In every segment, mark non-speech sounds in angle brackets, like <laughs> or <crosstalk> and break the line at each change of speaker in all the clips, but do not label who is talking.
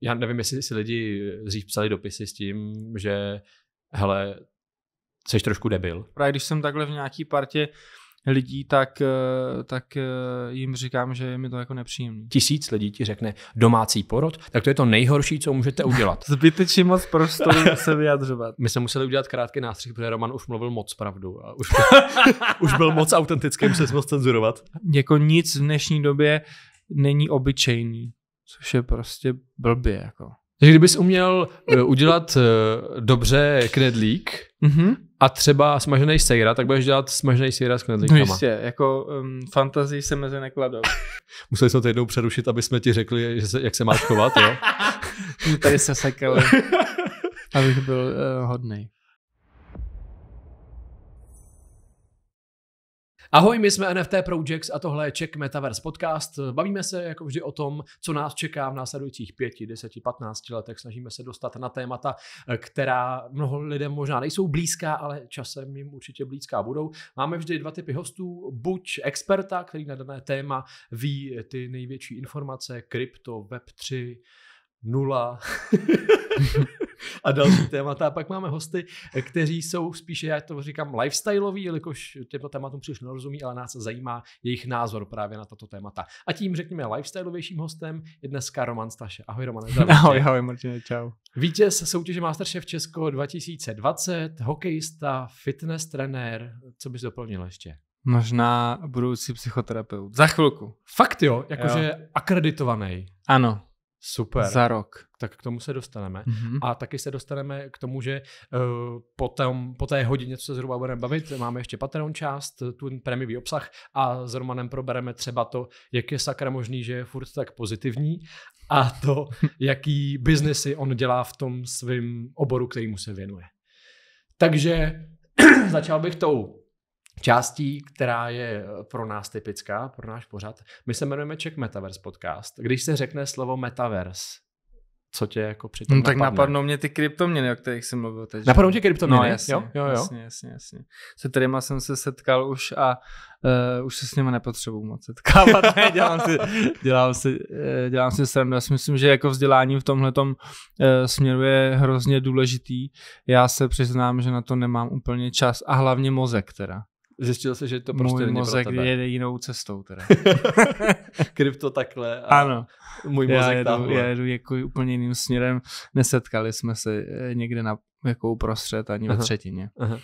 já nevím, jestli si lidi dřív psali dopisy s tím, že hele, jsi trošku debil.
Právě když jsem takhle v nějaký partě lidí, tak, eh, tak eh, jim říkám, že je mi to jako nepříjemné.
Tisíc lidí ti řekne domácí porod, tak to je to nejhorší, co můžete udělat. <laughs>
Zbytečně moc prostoru <laughs> se vyjadřovat.
My jsme museli udělat krátký nástřih, protože Roman už mluvil moc pravdu a už, <laughs> už byl moc autentický, museli jsme cenzurovat.
Jako nic v dnešní době není obyčejný, což je prostě blbě. Jako.
Takže kdybys uměl uh, udělat uh, dobře knedlík
Mm-hmm.
a třeba smažený sejra, tak budeš dělat smažený sejra s knedlíkama.
No jistě, jako um, fantazii se mezi nekladou. <laughs>
Museli jsme to jednou přerušit, aby jsme ti řekli, že se, jak se máš chovat, jo? <laughs>
Tady se sekali, <laughs> abych byl uh, hodnej.
Ahoj, my jsme NFT Projects a tohle je Czech Metaverse podcast. Bavíme se jako vždy o tom, co nás čeká v následujících 5, 10, 15 letech. Snažíme se dostat na témata, která mnoho lidem možná nejsou blízká, ale časem jim určitě blízká budou. Máme vždy dva typy hostů, buď experta, který na dané téma ví ty největší informace, krypto, web3, nula <laughs> a další témata. A pak máme hosty, kteří jsou spíše, já to říkám, lifestyleoví, jelikož těmto tématům příliš nerozumí, ale nás zajímá jejich názor právě na tato témata. A tím, řekněme, lifestyleovějším hostem je dneska Roman Staše. Ahoj Roman.
Ahoj, ahoj Martine, čau.
Vítěz soutěže Masterchef Česko 2020, hokejista, fitness trenér, co bys doplnil ještě?
Možná budoucí psychoterapeut. Za chvilku.
Fakt jo, jakože akreditovaný.
Ano.
Super.
Za rok.
Tak k tomu se dostaneme.
Mhm.
A taky se dostaneme k tomu, že uh, po, tom, po té hodině, co se zhruba budeme bavit, máme ještě Patreon část, tu prémiový obsah a s Romanem probereme třeba to, jak je sakra možný, že je furt tak pozitivní a to, <laughs> jaký biznesy on dělá v tom svém oboru, kterýmu se věnuje. Takže <clears throat> začal bych tou částí, která je pro nás typická, pro náš pořad. My se jmenujeme Czech Metaverse Podcast. Když se řekne slovo Metaverse, co tě jako při tom
No, tak
napadne?
napadnou mě ty kryptoměny, o kterých jsem mluvil teď.
Napadnou tě kryptoměny?
No jasně,
jo? Jo, jo.
jasně, jasně, jasně. Se kterýma jsem se setkal už a uh, už se s nimi nepotřebuji moc setkávat. <laughs> ne, dělám si, dělám si, uh, dělám si srandu. Já si myslím, že jako vzdělání v tomhle uh, směru je hrozně důležitý. Já se přiznám, že na to nemám úplně čas a hlavně mozek teda.
Zjistil jsi, že to prostě
Můj
není
mozek
pro tebe.
jede jinou cestou teda. <laughs>
Krypto takhle a
ano,
můj
já
mozek
jedu,
tamhle.
já jedu jako úplně jiným směrem. Nesetkali jsme se eh, někde na jako uprostřed ani ve
Aha.
třetině.
Aha.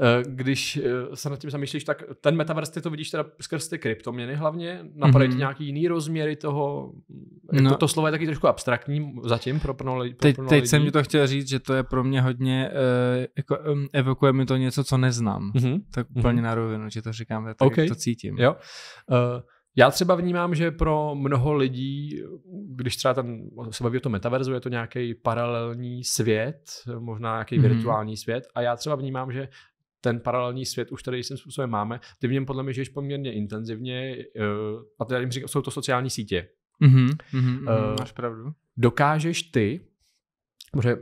Eh, Když eh, se nad tím zamýšlíš, tak ten metaverse ty to vidíš teda skrz ty kryptoměny hlavně. Napadají
Mhm.
nějaký jiný rozměry toho?
No.
to, to slovo je taky trošku abstraktní zatím pro plno, li- pro
Teď, teď
lidí.
jsem ti to chtěl říct, že to je pro mě hodně, uh, jako, um, evokuje mi to něco, co neznám.
Mhm.
Tak úplně na rovinu, že to říkám, tak
OK.
to cítím.
Jo. Uh, já třeba vnímám, že pro mnoho lidí, když třeba ten, se baví o tom metaverzu, je to nějaký paralelní svět, možná nějaký
Mhm.
virtuální svět a já třeba vnímám, že ten paralelní svět už tady jistým způsobem máme. Ty v něm podle mě žiješ poměrně intenzivně uh, a to já jim říkám, jsou to sociální sítě.
Mhm, mhm,
Eh,
mhm, máš pravdu.
Dokážeš ty, protože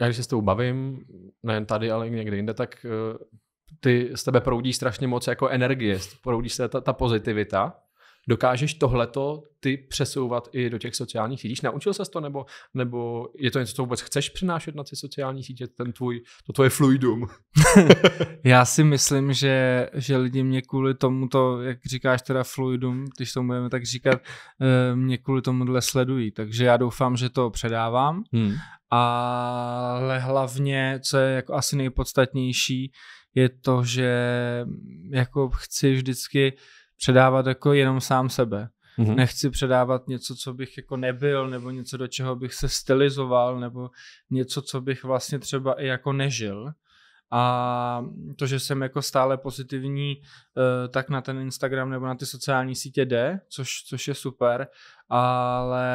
já když se s tou bavím, nejen tady, ale i někde jinde, tak uh, ty z tebe proudí strašně moc jako energie, proudí se ta, ta pozitivita. Dokážeš tohleto ty přesouvat i do těch sociálních sítí? Naučil ses to, nebo, nebo je to něco, co vůbec chceš přinášet na ty sociální sítě, ten tvůj, to tvoje fluidum? <laughs>
Já si myslím, že, že lidi mě kvůli tomuto, jak říkáš teda fluidum, když to budeme tak říkat, eh, mě kvůli tomuhle sledují. Takže já doufám, že to předávám.
Hmm.
ale hlavně, co je jako asi nejpodstatnější, je to, že jako chci vždycky předávat jako jenom sám sebe.
Mhm.
Nechci předávat něco, co bych jako nebyl, nebo něco, do čeho bych se stylizoval, nebo něco, co bych vlastně třeba i jako nežil. A to, že jsem jako stále pozitivní, eh, tak na ten Instagram nebo na ty sociální sítě jde, což, což je super, ale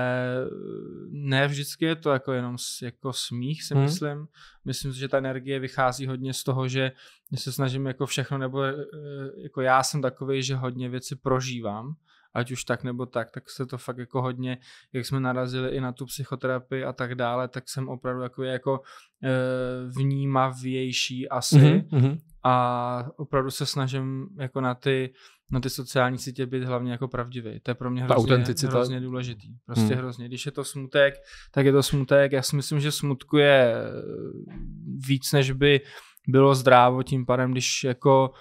ne vždycky je to jako jenom jako smích, si
Hmm.
myslím. Myslím si, že ta energie vychází hodně z toho, že se snažím jako všechno, nebo eh, jako já jsem takový, že hodně věci prožívám, ať už tak nebo tak, tak se to fakt jako hodně, jak jsme narazili i na tu psychoterapii a tak dále, tak jsem opravdu jako, jako eh, vnímavější asi,
Mhm, mhm.
a opravdu se snažím jako na ty, na ty sociální sítě být hlavně jako pravdivý. To je pro mě hrozně, hrozně důležitý. Prostě hmm. hrozně. Když je to smutek, tak je to smutek. Já si myslím, že smutku je eh, víc, než by bylo zdrávo tím pádem, když jako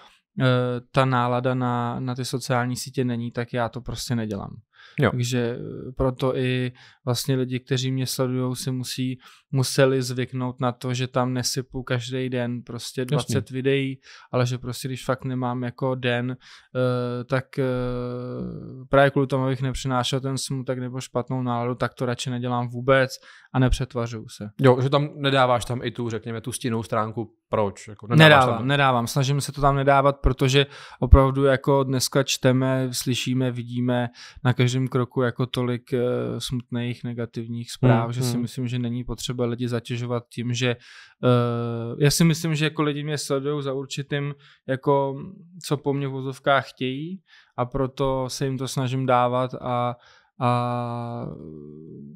ta nálada na, na ty sociální sítě není, tak já to prostě nedělám. Jo. Takže eh, proto i vlastně lidi, kteří mě sledují, si musí, museli zvyknout na to, že tam nesypu každý den prostě 20 Jasně. videí, ale že prostě když fakt nemám jako den, uh, tak uh, právě kvůli tomu, abych nepřinášel ten smutek nebo špatnou náladu, tak to radši nedělám vůbec a nepřetvařuju se.
Jo, že tam nedáváš tam i tu, řekněme, tu stinnou stránku, proč? Jako
nedávám, tam... nedávám, snažím se to tam nedávat, protože opravdu jako dneska čteme, slyšíme, vidíme na každém kroku jako tolik uh, smutných, negativních zpráv, hmm, že si hmm. myslím, že není potřeba lidi zatěžovat tím, že uh, já si myslím, že jako lidi mě sledují za určitým, jako co po mně v vozovkách chtějí a proto se jim to snažím dávat a a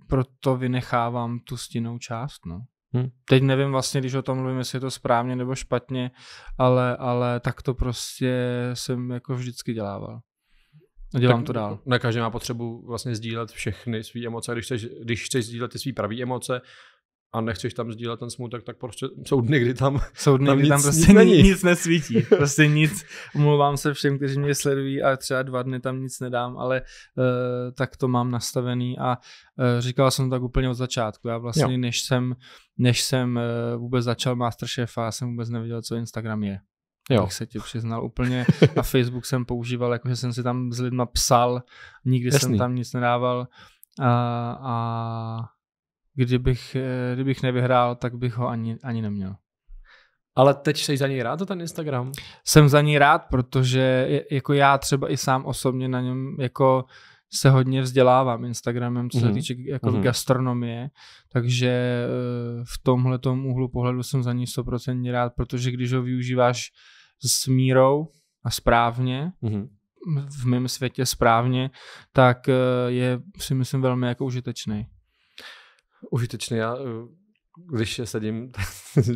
proto vynechávám tu stinnou část. No. Hmm. Teď nevím vlastně, když o tom mluvím, jestli je to správně nebo špatně, ale, ale tak to prostě jsem jako vždycky dělával. A dělám tak to dál.
Ne každý má potřebu vlastně sdílet všechny své emoce. Když chceš, když chceš sdílet ty své pravé emoce, a nechceš tam sdílet ten smutek, tak prostě jsou dny, kdy tam, <laughs>
jsou dny, tam, kdy nic, tam prostě nic, není. nic nesvítí. <laughs> Prostě nic. Umluvám se všem, kteří mě sledují a třeba dva dny tam nic nedám, ale uh, tak to mám nastavený a uh, říkal jsem to tak úplně od začátku. Já vlastně, jo. než jsem, než jsem uh, vůbec začal Masterchefa, jsem vůbec nevěděl, co Instagram je. Jo. bych se ti přiznal úplně. <laughs> A Facebook jsem používal, jakože jsem si tam s lidma psal, nikdy Jasný. jsem tam nic nedával. A, a kdybych, eh, kdybych nevyhrál, tak bych ho ani, ani neměl.
Ale teď jsi za něj rád, to ten Instagram?
Jsem za něj rád, protože jako já třeba i sám osobně na něm jako se hodně vzdělávám Instagramem, co se mm. týče jako mm. gastronomie, takže eh, v tomhle úhlu pohledu jsem za ní 100% rád, protože když ho využíváš s mírou a správně, mm. v mém světě správně, tak eh, je si myslím velmi jako užitečný
užitečný. Já, eh, když sedím,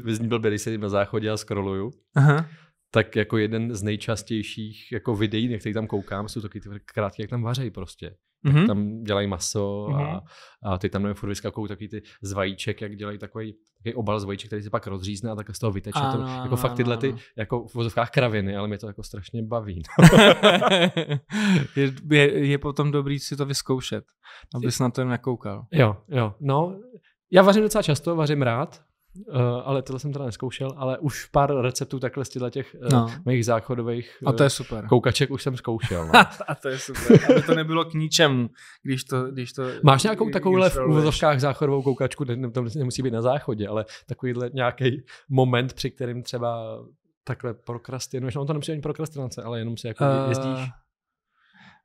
z ní byl když sedím na záchodě a scrolluju, Aha. Tak jako jeden z nejčastějších jako videí, na který tam koukám, jsou taky ty krátké, jak tam vařejí prostě. Mm-hmm. tam dělají maso mm-hmm. a, mhm. a ty tam nevím, furt vyskakují taky ty z vajíček, jak dělají takový, takový obal z vajíček, který se pak rozřízne a tak z toho vyteče. Ano, to, jako ano, fakt tyhle ty jako v vozovkách kraviny, ale mě to jako strašně baví. <laughs>
je, je, je, potom dobrý si to vyzkoušet, abys na to nekoukal.
Jo, jo. No, já vařím docela často, vařím rád, Uh, ale tohle jsem teda neskoušel, ale už pár receptů takhle z těch uh, no. mých záchodových
a to je super.
koukaček už jsem zkoušel. No. <laughs>
a to je super, aby to nebylo k ničemu, když to, když to
Máš nějakou takovouhle v úvozovkách záchodovou koukačku, to nemusí být na záchodě, ale takovýhle nějaký moment, při kterým třeba takhle prokrastinuješ, no to nemusí ani prokrastinace, ale jenom si jako uh, jezdíš.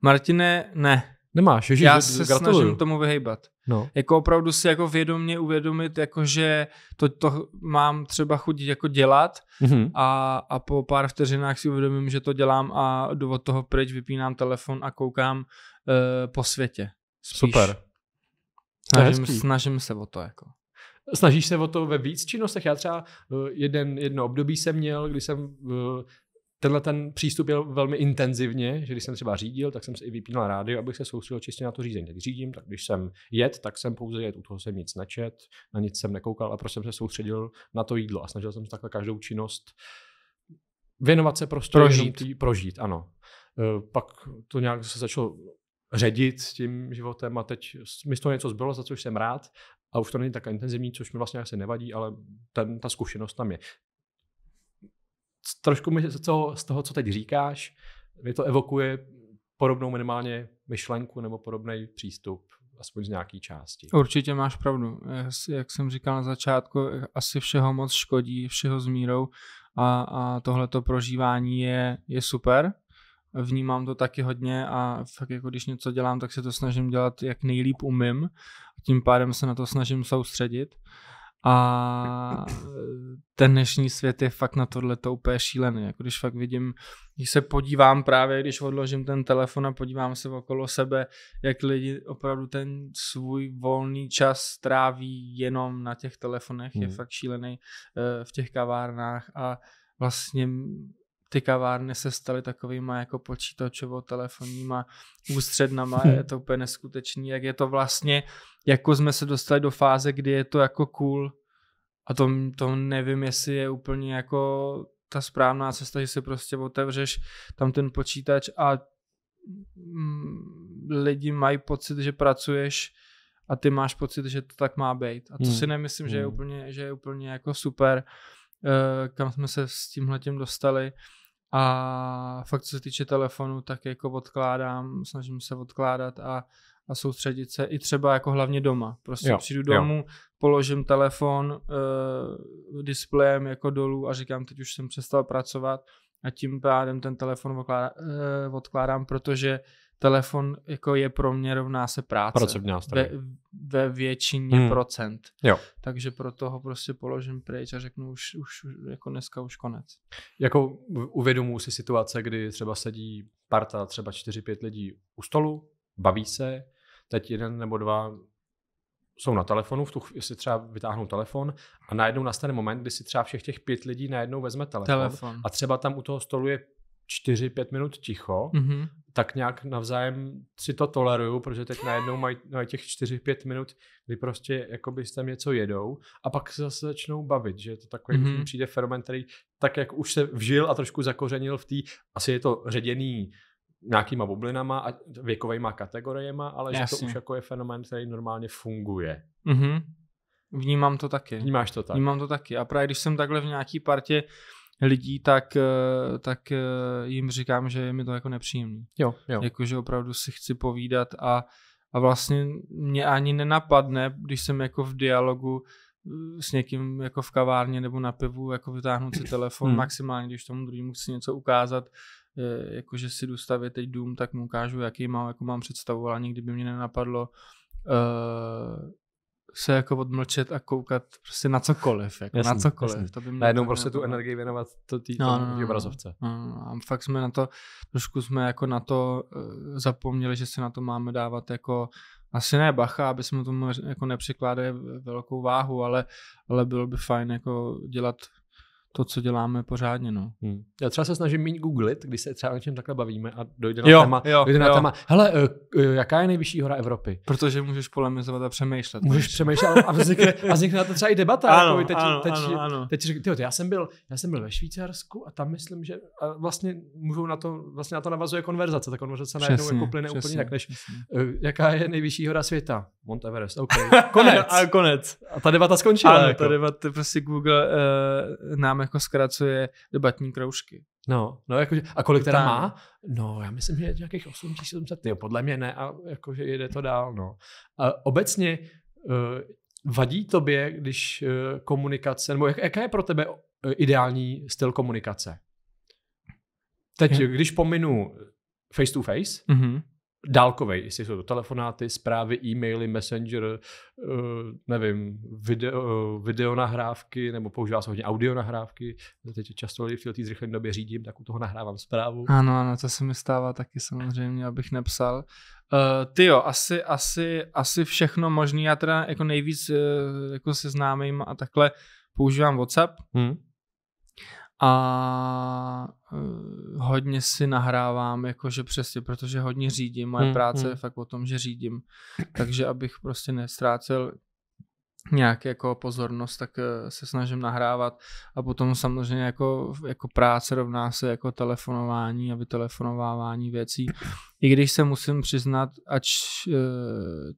Martine, ne.
Nemáš, ježiš,
Já se gratuluju. snažím tomu vyhejbat. No. Jako opravdu si jako vědomě uvědomit, jako že to, to mám třeba chuť jako dělat mm-hmm. a, a po pár vteřinách si uvědomím, že to dělám a jdu od toho pryč, vypínám telefon a koukám uh, po světě.
Spíš. Super.
Snažím, snažím se o to jako.
Snažíš se o to ve víc činnostech? Já třeba uh, jeden, jedno období jsem měl, kdy jsem uh, tenhle ten přístup je velmi intenzivně, že když jsem třeba řídil, tak jsem se i vypínal rádio, abych se soustředil čistě na to řízení. Teď řídím, tak když jsem jet, tak jsem pouze jet, u toho jsem nic nečet, na nic jsem nekoukal a prostě jsem se soustředil na to jídlo a snažil jsem se takhle každou činnost věnovat se prostě
prožít.
Tý, prožít, ano. E, pak to nějak se začalo ředit s tím životem a teď mi z toho něco zbylo, za což jsem rád a už to není tak intenzivní, což mi vlastně asi nevadí, ale ten, ta zkušenost tam je trošku mi z toho, z toho, co teď říkáš, mi to evokuje podobnou minimálně myšlenku nebo podobný přístup, aspoň z nějaké části.
Určitě máš pravdu. Jak jsem říkal na začátku, asi všeho moc škodí, všeho s mírou a, a tohleto prožívání je, je super. Vnímám to taky hodně a fakt jako když něco dělám, tak se to snažím dělat jak nejlíp umím. Tím pádem se na to snažím soustředit. A ten dnešní svět je fakt na tohle to úplně šílený. Jako když fakt vidím, když se podívám právě, když odložím ten telefon a podívám se okolo sebe, jak lidi opravdu ten svůj volný čas tráví jenom na těch telefonech, hmm. je fakt šílený eh, v těch kavárnách a vlastně ty kavárny se staly takovýma jako počítačovo telefonníma ústřednama, je to úplně neskutečný, jak je to vlastně, jako jsme se dostali do fáze, kdy je to jako cool a to, to nevím, jestli je úplně jako ta správná cesta, že si prostě otevřeš tam ten počítač a mm, lidi mají pocit, že pracuješ a ty máš pocit, že to tak má být. A to hmm. si nemyslím, že je hmm. úplně, že je úplně jako super, uh, kam jsme se s tímhletím dostali. A fakt, co se týče telefonu, tak jako odkládám, snažím se odkládat a, a soustředit se i třeba jako hlavně doma. Prostě jo, přijdu domů, jo. položím telefon uh, displejem jako dolů a říkám, teď už jsem přestal pracovat a tím pádem ten telefon odkládám, uh, odkládám protože telefon jako je pro mě rovná se práce.
Pracovní nástroj.
Ve, ve většině hmm. procent.
Jo.
Takže pro toho prostě položím pryč a řeknu už, už jako dneska už konec.
Jako uvědomuji si situace, kdy třeba sedí parta, třeba 4-5 lidí u stolu, baví se, teď jeden nebo dva jsou na telefonu, v tu chvíli si třeba vytáhnou telefon a najednou nastane moment, kdy si třeba všech těch pět lidí najednou vezme telefon, telefon. a třeba tam u toho stolu je 4-5 minut ticho, mm-hmm. tak nějak navzájem si to toleruju, protože teď najednou mají, mají těch 4-5 minut, kdy prostě jakoby tam něco jedou a pak se zase začnou bavit, že to takový mm-hmm. přijde fenomen, který tak jak už se vžil a trošku zakořenil v té, asi je to ředěný nějakýma bublinama a věkovými kategoriemi, ale Jasně. že to už jako je fenomen, který normálně funguje.
Mm-hmm. Vnímám to taky.
Vnímáš to tak?
Vnímám to taky. A právě když jsem takhle v nějaký partě lidí, tak, eh, tak eh, jim říkám, že je mi to jako nepříjemný.
Jo, jo.
Jako, že opravdu si chci povídat a, a vlastně mě ani nenapadne, když jsem jako v dialogu eh, s někým jako v kavárně nebo na pivu, jako vytáhnout si telefon hmm. maximálně, když tomu druhému chci něco ukázat, jakože si jdu stavět teď dům, tak mu ukážu, jaký mám, jako mám představu, ale nikdy by mě nenapadlo uh, se jako odmlčet a koukat prostě na cokoliv, jako jasný, na cokoliv. Jasný.
To by mě Najednou prostě tu energii věnovat to tý, no, no, no, obrazovce.
No, no, a fakt jsme na to, trošku jsme jako na to uh, zapomněli, že se na to máme dávat jako asi ne bacha, aby jsme tomu jako nepřikládali velkou váhu, ale, ale bylo by fajn jako dělat to, co děláme pořádně. No.
Hmm. Já třeba se snažím méně googlit, když se třeba o něčem takhle bavíme a dojde na jo, téma, jo, dojde jo. na téma, hele, uh, uh, jaká je nejvyšší hora Evropy?
Protože můžeš polemizovat a přemýšlet.
Můžeš než. přemýšlet a vznikne, a vznikne na to třeba i debata. ano, jako teď, ano, teď, ano, ano. teď, teď tyjo, já, jsem byl, já jsem byl ve Švýcarsku a tam myslím, že a vlastně můžou na to, vlastně na to navazuje konverzace. Ta konverzace najednou jako plyne přesně, úplně jinak, než uh, jaká je nejvyšší hora světa? Mount Everest, OK. <laughs>
Konec. a konec.
A ta debata skončila.
Ano, jako. ta debata, prostě Google uh, nám jako zkracuje debatní kroužky.
No, no jakože, a kolik teda má? No, já myslím, že je nějakých 8700, jo, podle mě ne, a jakože jede to dál, no. A obecně uh, vadí tobě, když uh, komunikace, nebo jak, jaká je pro tebe uh, ideální styl komunikace? Teď, je. když pominu face to face, mm-hmm dálkovej, jestli jsou to telefonáty, zprávy, e-maily, messenger, uh, nevím, video, uh, videonahrávky, nebo používá se hodně audionahrávky. Teď často lidi v té zrychlené době řídím, tak u toho nahrávám zprávu.
Ano, ano, to se mi stává taky samozřejmě, abych nepsal. Uh, ty jo, asi, asi, asi všechno možné. Já teda jako nejvíc uh, jako se známým a takhle používám WhatsApp. Hmm a uh, hodně si nahrávám, jakože přesně, protože hodně řídím, moje hmm, práce hmm. je fakt o tom, že řídím, takže abych prostě nestrácel nějak jako pozornost, tak uh, se snažím nahrávat a potom samozřejmě jako, jako práce rovná se jako telefonování a vytelefonovávání věcí. I když se musím přiznat, ač uh,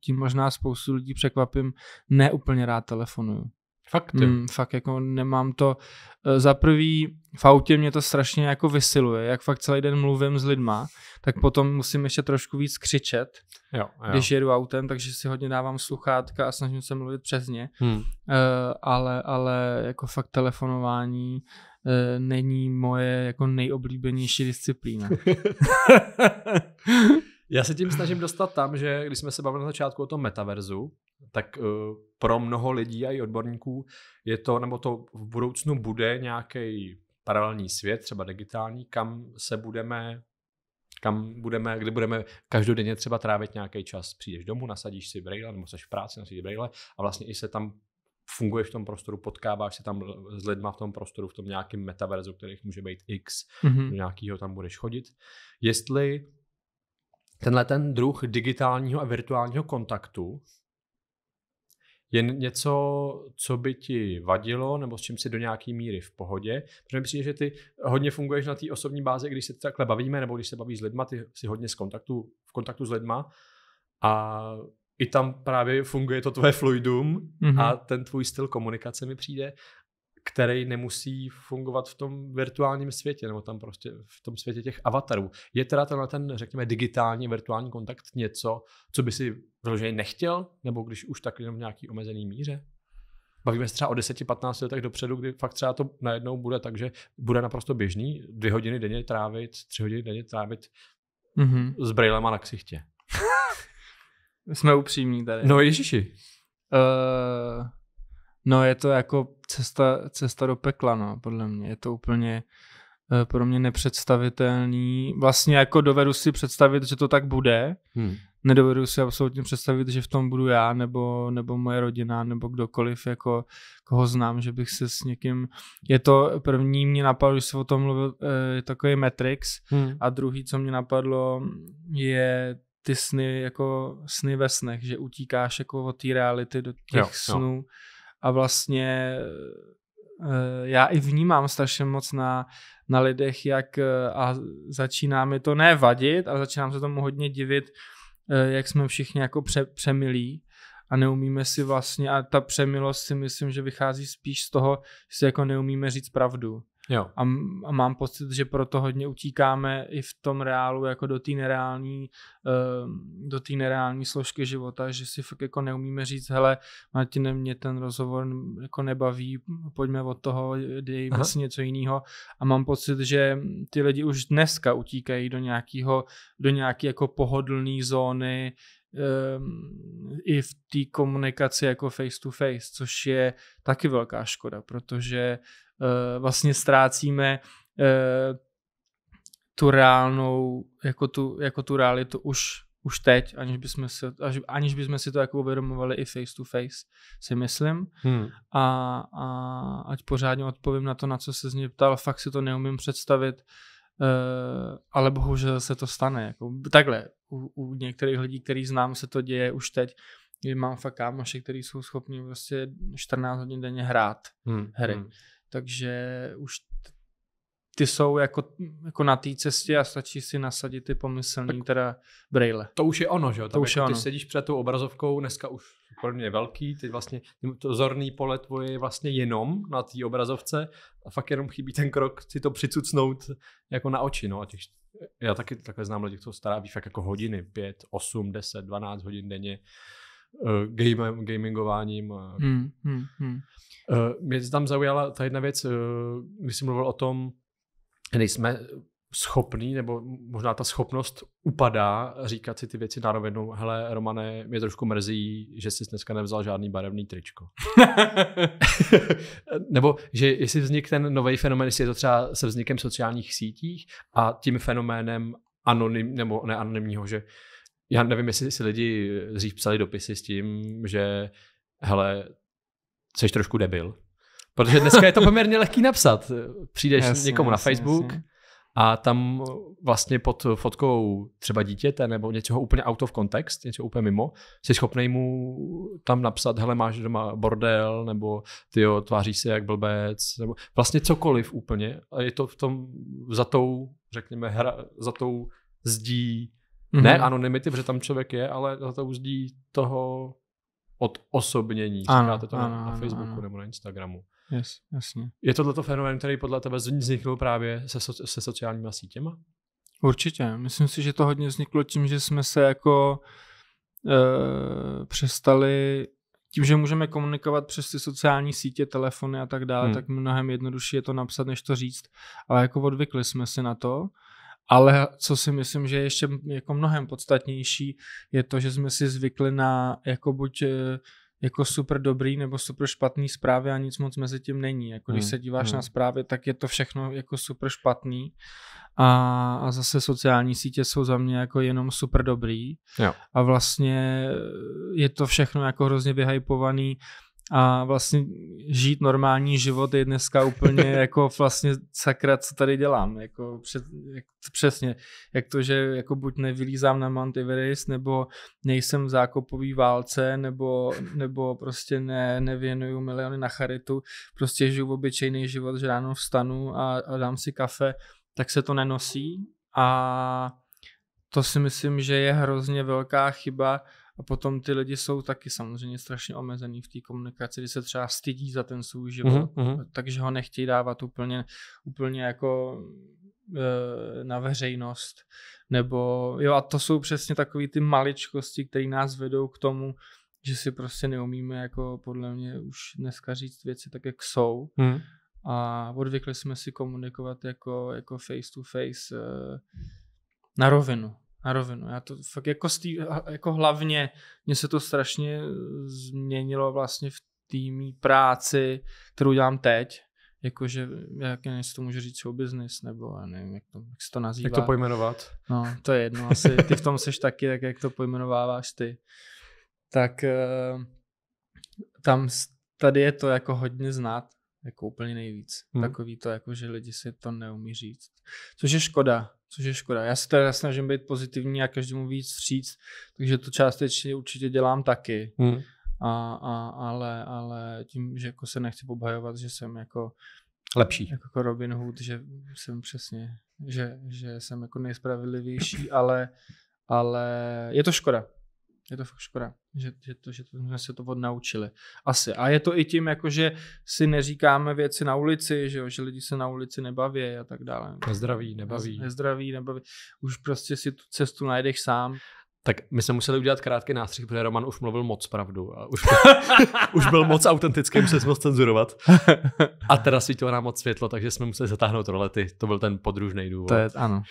tím možná spoustu lidí překvapím, ne úplně rád telefonuju.
Fakt, mm,
fakt jako nemám to. Eh, za prvý v autě mě to strašně jako vysiluje, jak fakt celý den mluvím s lidma, tak potom musím ještě trošku víc křičet,
jo, jo.
když jedu autem, takže si hodně dávám sluchátka a snažím se mluvit přes ně. Hmm. Uh, ale, ale jako fakt telefonování uh, není moje jako nejoblíbenější disciplína. <laughs>
Já se tím snažím dostat tam, že když jsme se bavili na začátku o tom metaverzu, tak uh, pro mnoho lidí a i odborníků je to, nebo to v budoucnu bude nějaký paralelní svět, třeba digitální, kam se budeme kam budeme, kdy budeme každodenně třeba trávit nějaký čas. Přijdeš domů, nasadíš si brejle, nebo jsi v práci, nasadíš brejle a vlastně i se tam funguješ v tom prostoru, potkáváš se tam s lidma v tom prostoru, v tom nějakém metaverzu, kterých může být X, mm-hmm. do nějakého tam budeš chodit. Jestli tenhle ten druh digitálního a virtuálního kontaktu je něco, co by ti vadilo, nebo s čím si do nějaký míry v pohodě. Protože myslím, že ty hodně funguješ na té osobní bázi, když se takhle bavíme, nebo když se bavíš s lidma, ty jsi hodně z kontaktu, v kontaktu s lidma a i tam právě funguje to tvoje fluidum mm-hmm. a ten tvůj styl komunikace mi přijde, který nemusí fungovat v tom virtuálním světě, nebo tam prostě v tom světě těch avatarů. Je teda tenhle ten, řekněme, digitální, virtuální kontakt něco, co by si vyloženě nechtěl, nebo když už tak jenom v nějaký omezený míře? Bavíme se třeba o 10-15 letech dopředu, kdy fakt třeba to najednou bude tak, že bude naprosto běžný dvě hodiny denně trávit, tři hodiny denně trávit mm-hmm. s brejlema na ksichtě. <laughs>
Jsme upřímní tady.
No ježiši.
Uh, no je to jako cesta, cesta do pekla, no, podle mě. Je to úplně uh, pro mě nepředstavitelný. Vlastně jako dovedu si představit, že to tak bude. Hmm. Nedovedu si absolutně představit, že v tom budu já, nebo, nebo moje rodina, nebo kdokoliv, jako koho znám, že bych se s někým... Je to první, mě napadlo, když se o tom mluvil, je takový Matrix hmm. a druhý, co mě napadlo, je ty sny jako sny ve snech, že utíkáš jako od té reality do těch jo, snů jo. A vlastně eh, já i vnímám strašně moc na, na lidech, jak eh, a začíná mi to nevadit a začínám se tomu hodně divit, eh, jak jsme všichni jako pře, přemilí a neumíme si vlastně, a ta přemilost si myslím, že vychází spíš z toho, že si jako neumíme říct pravdu. Jo. A, a mám pocit, že proto hodně utíkáme i v tom reálu jako do té nereální, uh, do té nereální složky života, že si fakt jako neumíme říct, hele, Martine, mě ten rozhovor jako nebaví, pojďme od toho, dejme si něco jiného. A mám pocit, že ty lidi už dneska utíkají do nějakého, do nějaké jako pohodlné zóny, um, i v té komunikaci jako face to face, což je taky velká škoda, protože vlastně ztrácíme uh, tu reálnou, jako tu, jako tu realitu už, už teď, aniž bychom, si, aniž bychom si to jako uvědomovali i face to face, si myslím. Hmm. A, a ať pořádně odpovím na to, na co se z něj ptal, fakt si to neumím představit, uh, ale bohužel se to stane. Jako, takhle, u, u některých lidí, který znám, se to děje už teď, mám fakt kámoši, kteří jsou schopni prostě 14 hodin denně hrát hmm. hry. Hmm takže už ty jsou jako, jako na té cestě a stačí si nasadit ty pomyslný tak teda braille.
To už je ono, že jo? To už jako je ty ono. sedíš před tou obrazovkou, dneska už pro mě je velký, teď vlastně to zorný pole tvoje je vlastně jenom na té obrazovce a fakt jenom chybí ten krok si to přicucnout jako na oči, no a těch, já taky takhle znám lidi, kteří stráví fakt jako hodiny, 5, 8, 10, 12 hodin denně uh, game, gamingováním. Hmm, hmm, hmm. Uh, mě tam zaujala ta jedna věc, uh, když jsi mluvil o tom, nejsme schopný, nebo možná ta schopnost upadá říkat si ty věci na rovinu. Hele, Romane, mě trošku mrzí, že jsi dneska nevzal žádný barevný tričko. <laughs> nebo že jestli vznik ten nový fenomén, jestli je to třeba se vznikem sociálních sítích a tím fenoménem anonym, nebo neanonymního, že já nevím, jestli si lidi dřív psali dopisy s tím, že hele, jsi trošku debil. Protože dneska je to <laughs> poměrně lehký napsat. Přijdeš jasně, někomu na Facebook jasně. a tam vlastně pod fotkou třeba dítěte nebo něčeho úplně out of context, něco úplně mimo, jsi schopný mu tam napsat, hele, máš doma bordel, nebo ty jo, tváříš se jak blbec, nebo vlastně cokoliv úplně. A je to v tom za tou, řekněme, hra, za tou zdí, mm-hmm. ne anonymity, protože tam člověk je, ale za tou zdí toho od osobnění. Ano, Říkáte to ano, na, na Facebooku ano. nebo na Instagramu.
Yes, jasně.
Je tohleto fenomén, který podle tebe vznikl právě se, so, se sociálníma sítěma?
Určitě. Myslím si, že to hodně vzniklo tím, že jsme se jako e, přestali tím, že můžeme komunikovat přes ty sociální sítě, telefony a tak dále, hmm. tak mnohem jednodušší je to napsat, než to říct. Ale jako odvykli jsme si na to ale co si myslím, že je ještě jako mnohem podstatnější, je to, že jsme si zvykli na jako buď eh, jako super dobrý nebo super špatný zprávy a nic moc mezi tím není. Jako když hmm. se díváš hmm. na zprávy, tak je to všechno jako super špatný a, a zase sociální sítě jsou za mě jako jenom super dobrý jo. a vlastně je to všechno jako hrozně vyhypovaný a vlastně žít normální život je dneska úplně <laughs> jako vlastně sakra, co tady dělám, jako před, jak, přesně, jak to, že jako buď nevylízám na Mount Everest, nebo nejsem v zákopový válce, nebo, nebo prostě ne, nevěnuju miliony na charitu, prostě žiju obyčejný život, že ráno vstanu a, a dám si kafe, tak se to nenosí. A to si myslím, že je hrozně velká chyba, a potom ty lidi jsou taky samozřejmě strašně omezený v té komunikaci, kdy se třeba stydí za ten svůj život, mm-hmm. takže ho nechtějí dávat úplně, úplně jako e, na veřejnost. Nebo jo, a to jsou přesně takové ty maličkosti, které nás vedou k tomu, že si prostě neumíme jako podle mě už dneska říct věci tak, jak jsou. Mm. A odvykli jsme si komunikovat jako, jako face to face e, na rovinu na rovinu. Já to fakt jako, stý, jako hlavně, mně se to strašně změnilo vlastně v týmí práci, kterou dělám teď, jakože, jak já to můžu říct, show business, nebo já nevím, jak, to, jak se to nazývá.
Jak to pojmenovat?
No, to je jedno, asi ty v tom seš taky, tak jak to pojmenováváš ty. Tak uh, tam, tady je to jako hodně znát, jako úplně nejvíc. Hmm. Takový to, jako že lidi si to neumí říct. Což je škoda, což je škoda. Já se teda snažím být pozitivní a každému víc vstříc, takže to částečně určitě dělám taky. Hmm. A, a, ale, ale tím, že jako se nechci obhajovat, že jsem jako
lepší.
Jako Robin Hood, že jsem přesně, že, že jsem jako nejspravedlivější, ale, ale je to škoda je to fakt škoda, že, že, to, že to, jsme se to odnaučili. Asi. A je to i tím, jako že si neříkáme věci na ulici, že, jo, že lidi se na ulici nebaví a tak dále.
Nezdraví, nebaví.
Nezdraví, nebaví. Už prostě si tu cestu najdeš sám.
Tak my jsme museli udělat krátký nástřih, protože Roman už mluvil moc pravdu a už, <laughs> už byl moc autentický, museli jsme cenzurovat. A teda svítilo nám moc světlo, takže jsme museli zatáhnout rolety. To byl ten podružný důvod.
To je, ano.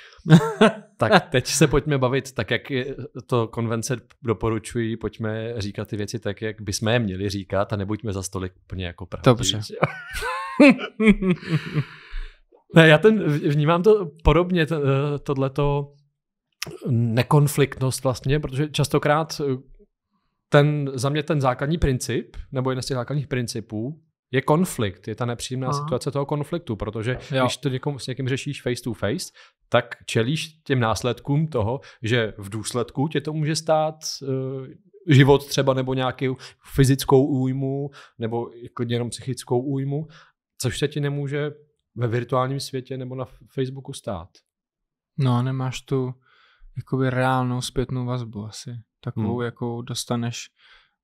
<laughs>
tak teď se pojďme bavit tak, jak to konvence doporučují, pojďme říkat ty věci tak, jak bychom je měli říkat a nebuďme za stolik úplně jako pravdí.
Dobře. <laughs>
ne, já ten, vnímám to podobně, tohleto nekonfliktnost vlastně, protože častokrát eh, ten, za mě ten základní princip, nebo jeden z těch základních principů, je konflikt, je ta nepříjemná Aha. situace toho konfliktu, protože jo. když to někom, s někým řešíš face to face, tak čelíš těm následkům toho, že v důsledku tě to může stát uh, život třeba nebo nějakou fyzickou újmu, nebo klidně jenom psychickou újmu, což se ti nemůže ve virtuálním světě nebo na Facebooku stát.
No, nemáš tu jakoby reálnou zpětnou vazbu asi. Takovou, hmm. jakou dostaneš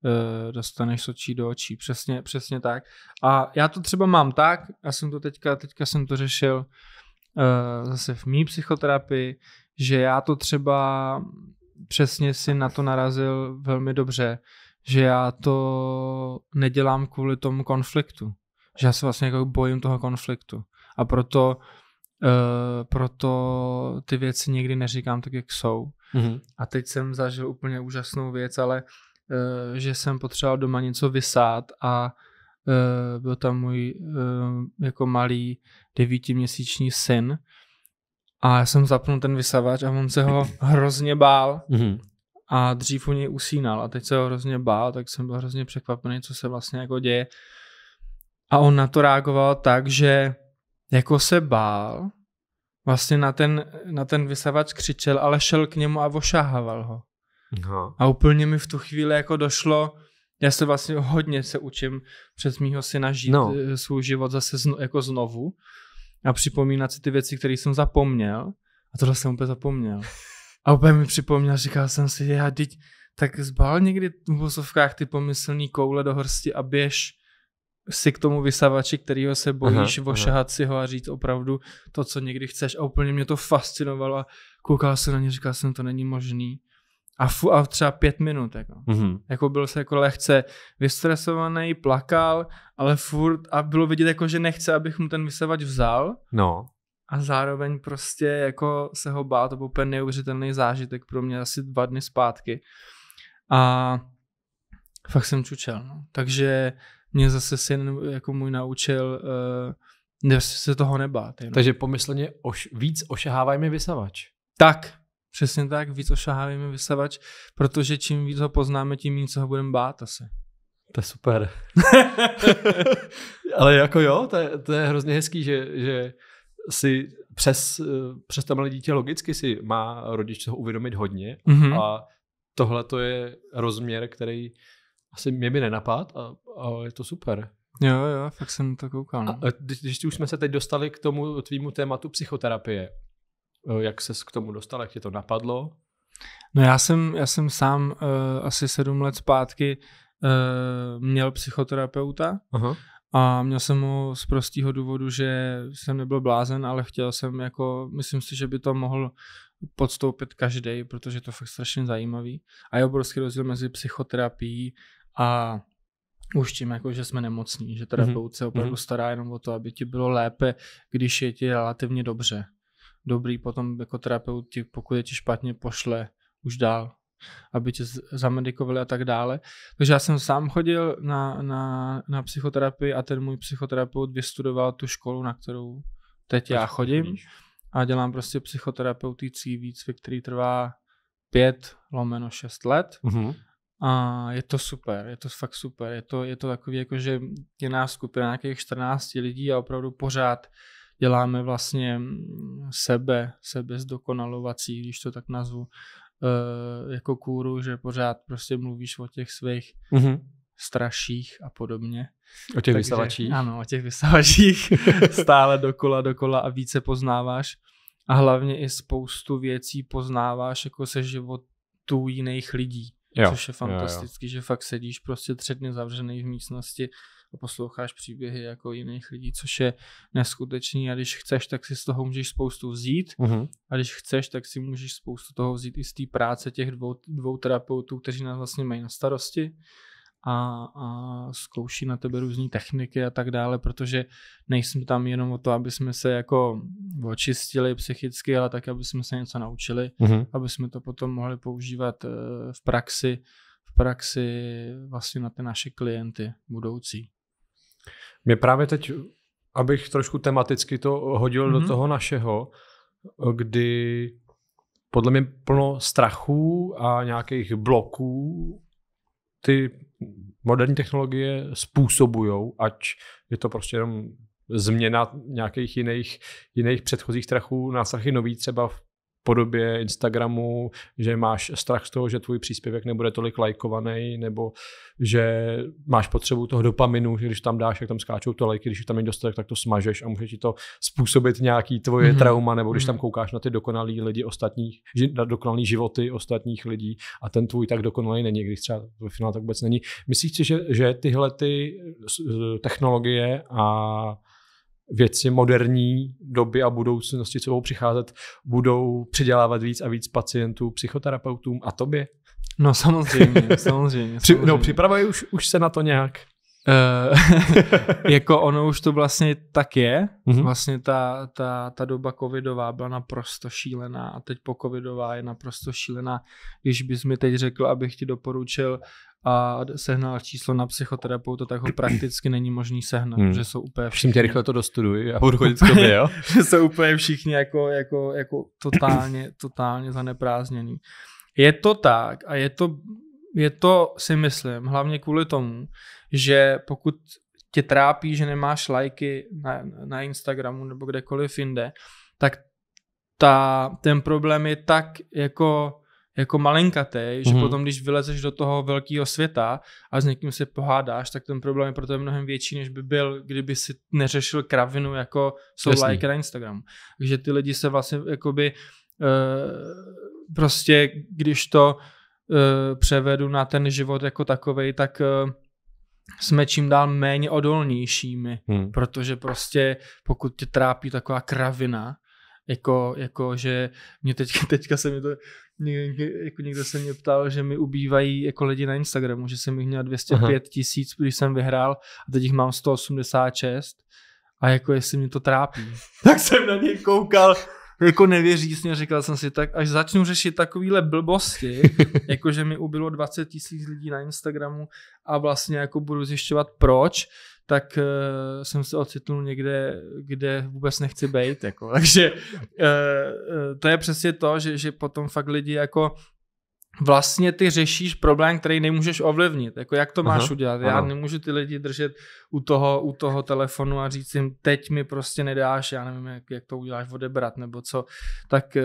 uh, dostaneš z očí do očí. Přesně, přesně tak. A já to třeba mám tak, já jsem to teďka, teďka jsem to řešil uh, zase v mý psychoterapii, že já to třeba přesně si na to narazil velmi dobře, že já to nedělám kvůli tomu konfliktu. Že já se vlastně jako bojím toho konfliktu. A proto Uh, proto ty věci někdy neříkám tak, jak jsou. Mm-hmm. A teď jsem zažil úplně úžasnou věc, ale uh, že jsem potřeboval doma něco vysát a uh, byl tam můj uh, jako malý devítiměsíční syn a já jsem zapnul ten vysavač a on se ho hrozně bál. Mm-hmm. A dřív u něj usínal a teď se ho hrozně bál, tak jsem byl hrozně překvapený, co se vlastně jako děje. A on na to reagoval tak, že jako se bál, vlastně na ten, na ten vysavač křičel, ale šel k němu a ošahával ho. Aha. A úplně mi v tu chvíli jako došlo, já se vlastně hodně se učím přes mýho syna žít no. Eh, svůj život zase zno, jako znovu a připomínat si ty věci, které jsem zapomněl a tohle jsem úplně zapomněl. A úplně mi připomněl, říkal jsem si, já teď tak zbal někdy v vozovkách ty pomyslný koule do hrsti a běž si k tomu vysavači, kterýho se bojíš, aha, ošahat aha. si ho a říct opravdu to, co někdy chceš. A úplně mě to fascinovalo a koukal jsem na ně, říkal jsem, to není možný. A, fu, a třeba pět minut, jako. Mm-hmm. jako byl se jako lehce vystresovaný, plakal, ale furt a bylo vidět jako, že nechce, abych mu ten vysavač vzal.
No.
A zároveň prostě jako se ho bál, to byl úplně neuvěřitelný zážitek pro mě asi dva dny zpátky. A fakt jsem čučel, no. Takže mě zase syn jako můj naučil uh, se toho nebát. Jenom.
Takže pomyslně oš, víc ošahávajme vysavač.
Tak, přesně tak, víc ošahávajme vysavač, protože čím víc ho poznáme, tím víc ho budeme bát asi.
To je super. <laughs> Ale jako jo, to je, to je hrozně hezký, že, že si přes, přes to malé dítě logicky si má rodič toho uvědomit hodně mm-hmm. a tohle to je rozměr, který asi mě by nenapad a, a je to super.
Jo, jo, fakt jsem to koukal. No.
A, když, když už jsme se teď dostali k tomu tvýmu tématu psychoterapie, jak ses k tomu dostal, jak tě to napadlo?
No já jsem, já jsem sám uh, asi sedm let zpátky uh, měl psychoterapeuta Aha. a měl jsem ho z prostého důvodu, že jsem nebyl blázen, ale chtěl jsem jako, myslím si, že by to mohl podstoupit každý, protože je to fakt strašně zajímavý. A je obrovský rozdíl mezi psychoterapií a už tím, jako, že jsme nemocní, že terapeut se opravdu mm-hmm. stará jenom o to, aby ti bylo lépe, když je ti relativně dobře. Dobrý potom jako terapeut ti, pokud je ti špatně, pošle už dál, aby tě zamedikovali a tak dále. Takže já jsem sám chodil na, na, na psychoterapii a ten můj psychoterapeut vystudoval tu školu, na kterou teď já chodím a dělám prostě psychoterapeutický výcvik, který trvá pět lomeno šest let. Mm-hmm. A je to super, je to fakt super. Je to, je to takový, jako že je nás skupina nějakých 14 lidí a opravdu pořád děláme vlastně sebe, sebe zdokonalovací, když to tak nazvu, uh, jako kůru, že pořád prostě mluvíš o těch svých mm-hmm. straších a podobně.
O těch Takže, vysavačích?
Ano, o těch vysavačích <laughs> stále dokola, dokola a více poznáváš. A hlavně i spoustu věcí poznáváš jako se životů jiných lidí. Jo, což je fantastický, jo, jo. že fakt sedíš prostě tři dny zavřený v místnosti a posloucháš příběhy jako jiných lidí, což je neskutečný a když chceš, tak si z toho můžeš spoustu vzít uh-huh. a když chceš, tak si můžeš spoustu toho vzít i z té práce těch dvou, dvou terapeutů, kteří nás vlastně mají na starosti a, a zkouší na tebe různé techniky a tak dále, protože nejsme tam jenom o to, aby jsme se jako očistili psychicky, ale tak, aby jsme se něco naučili, mm-hmm. aby jsme to potom mohli používat eh, v praxi, v praxi vlastně na ty naše klienty budoucí.
Mě právě teď, abych trošku tematicky to hodil mm-hmm. do mhm. toho našeho, kdy podle mě plno strachů a nějakých bloků ty moderní technologie způsobují, ať je to prostě jenom změna nějakých jiných, jiných předchozích strachů na strachy nový, třeba v podobě Instagramu, že máš strach z toho, že tvůj příspěvek nebude tolik lajkovaný, nebo že máš potřebu toho dopaminu, že když tam dáš, jak tam skáčou to lajky, když tam není dostatek, tak to smažeš a může ti to způsobit nějaký tvoje mm-hmm. trauma, nebo když mm-hmm. tam koukáš na ty dokonalý lidi ostatních, na dokonalý životy ostatních lidí a ten tvůj tak dokonalý není, když třeba ve finále tak vůbec není. Myslíš si, že, že tyhle ty technologie a věci moderní doby a budoucnosti, co budou přicházet, budou přidělávat víc a víc pacientů, psychoterapeutům a tobě?
No samozřejmě, <laughs> samozřejmě. Při,
No připravuje už, už se na to nějak?
Uh, <laughs> jako ono už to vlastně tak je. Mm-hmm. Vlastně ta, ta, ta doba covidová byla naprosto šílená a teď po covidová je naprosto šílená. Když bys mi teď řekl, abych ti doporučil a sehnal číslo na psychoterapeuta, tak ho prakticky není možný sehnat, hmm. že jsou úplně
všichni. tě rychle to dostuduj a <laughs> budu chodit k tobě, jo? <laughs>
že jsou úplně všichni jako, jako, jako totálně, <clears throat> totálně zaneprázdněný. Je to tak a je to, je to si myslím, hlavně kvůli tomu, že pokud tě trápí, že nemáš lajky na, na Instagramu nebo kdekoliv jinde, tak ta, ten problém je tak jako jako malinkatý, že mm-hmm. potom, když vylezeš do toho velkého světa a s někým se pohádáš, tak ten problém je proto je mnohem větší, než by byl, kdyby si neřešil kravinu, jako jsou Jasný. like na Instagramu. Takže ty lidi se vlastně jakoby uh, prostě, když to uh, převedu na ten život jako takovej, tak uh, jsme čím dál méně odolnějšími, hmm. protože prostě pokud tě trápí taková kravina, jako, jako že mě teď, <laughs> teďka se mi to, někde, jako někdo se mě ptal, že mi ubývají jako lidi na Instagramu, že jsem jich měl 205 Aha. tisíc, když jsem vyhrál a teď jich mám 186 a jako jestli mě to trápí. <laughs> tak jsem na něj koukal jako nevěřícně, říkal jsem si, tak až začnu řešit takovýhle blbosti, <laughs> jako že mi ubylo 20 tisíc lidí na Instagramu a vlastně jako budu zjišťovat proč, tak uh, jsem se ocitnul někde, kde vůbec nechci být. Jako. <laughs> Takže uh, uh, to je přesně to, že, že potom fakt lidi jako vlastně ty řešíš problém, který nemůžeš ovlivnit. Jako jak to máš
Aha,
udělat? Já
ano.
nemůžu ty lidi držet u toho, u toho telefonu a říct jim, teď mi prostě nedáš, já nevím, jak, jak to uděláš, odebrat nebo co. Tak eh,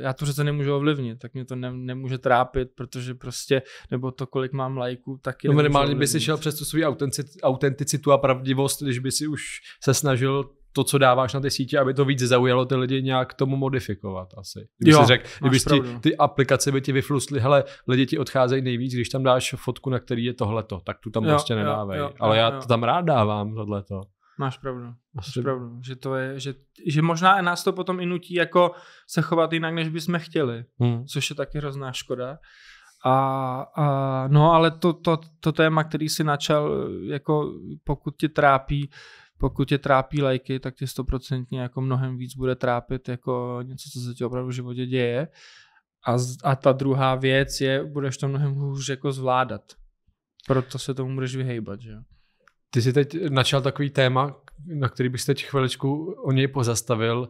já to přece nemůžu ovlivnit, tak mě to ne, nemůže trápit, protože prostě, nebo to, kolik mám lajků, taky
No minimálně by si šel přes tu svou autenticit- autenticitu a pravdivost, když by si už se snažil to, co dáváš na ty sítě, aby to víc zaujalo ty lidi nějak tomu modifikovat asi. Kdyby
Jo,
si řekl, kdyby ti, ty aplikace by ti vyflusly, hele, lidi ti odcházejí nejvíc, když tam dáš fotku, na který je tohleto, tak tu tam
Jo,
prostě
jo,
nedávej.
jo,
Ale
jo,
já
jo.
to tam rád dávám, tohleto.
Máš pravdu. Máš pravdu, že to je, že, že možná nás to potom i nutí jako se chovat jinak, než bychom chtěli.
Hm.
což je taky hrozná škoda. A, a no ale to, to, to téma, který si načal, jako pokud tě trápí, pokud tě trápí lajky, tak tě stoprocentně jako mnohem víc bude trápit jako něco, co se ti opravdu v životě děje. A, a ta druhá věc je, budeš to mnohem hůř jako zvládat. Proto se tomu budeš vyhejbat, že.
Ty jsi teď načal takový téma, na který bych se teď chviličku o něj pozastavil,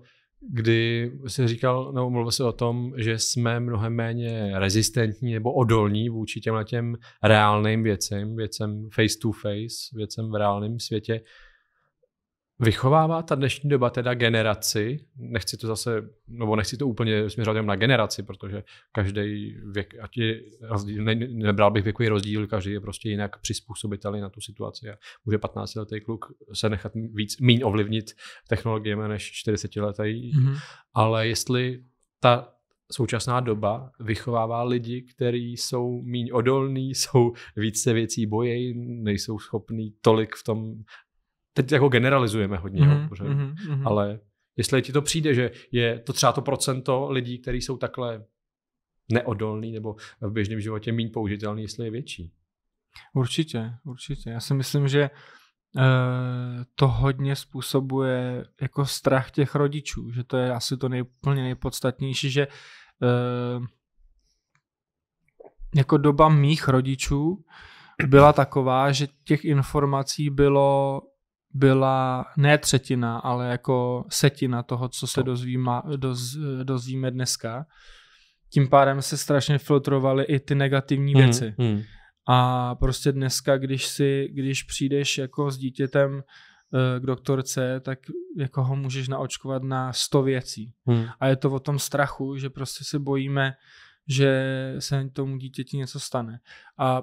kdy jsi říkal, nebo mluvil se o tom, že jsme mnohem méně rezistentní nebo odolní vůči těmhle těm reálným věcem, věcem face to face, věcem v reálném světě. Vychovává ta dnešní doba teda generaci, nechci to zase, nebo nechci to úplně směřovat jenom na generaci, protože každý věk, ať je rozdíl, ne, nebral bych věkový rozdíl, každý je prostě jinak přizpůsobitelný na tu situaci a může 15 letý kluk se nechat víc, míň ovlivnit technologiemi než 40 letý,
Mm-hmm.
ale jestli ta současná doba vychovává lidi, kteří jsou míň odolní, <laughs> jsou víc se věcí bojejí, nejsou schopní tolik v tom, teď jako generalizujeme hodně,
Mhm,
jo, protože, ale
ale
jestli ti to přijde, že je to třeba to procento lidí, kteří jsou takhle neodolní nebo v běžném životě méně použitelný, jestli je větší.
Určitě, určitě. Já si myslím, že eh, to hodně způsobuje jako strach těch rodičů, že to je asi to nejplně nejpodstatnější, že eh, jako doba mých rodičů byla taková, že těch informací bylo byla ne třetina, ale jako setina toho, co se dozvíme, doz, dozvíme dneska. Tím pádem se strašně filtrovaly i ty negativní věci.
Hmm, hmm.
A prostě dneska, když si, když přijdeš jako s dítětem eh, k doktorce, tak jako ho můžeš naočkovat na 100 věcí.
Hmm.
A je to o tom strachu, že prostě se bojíme, že se tomu dítěti něco stane. A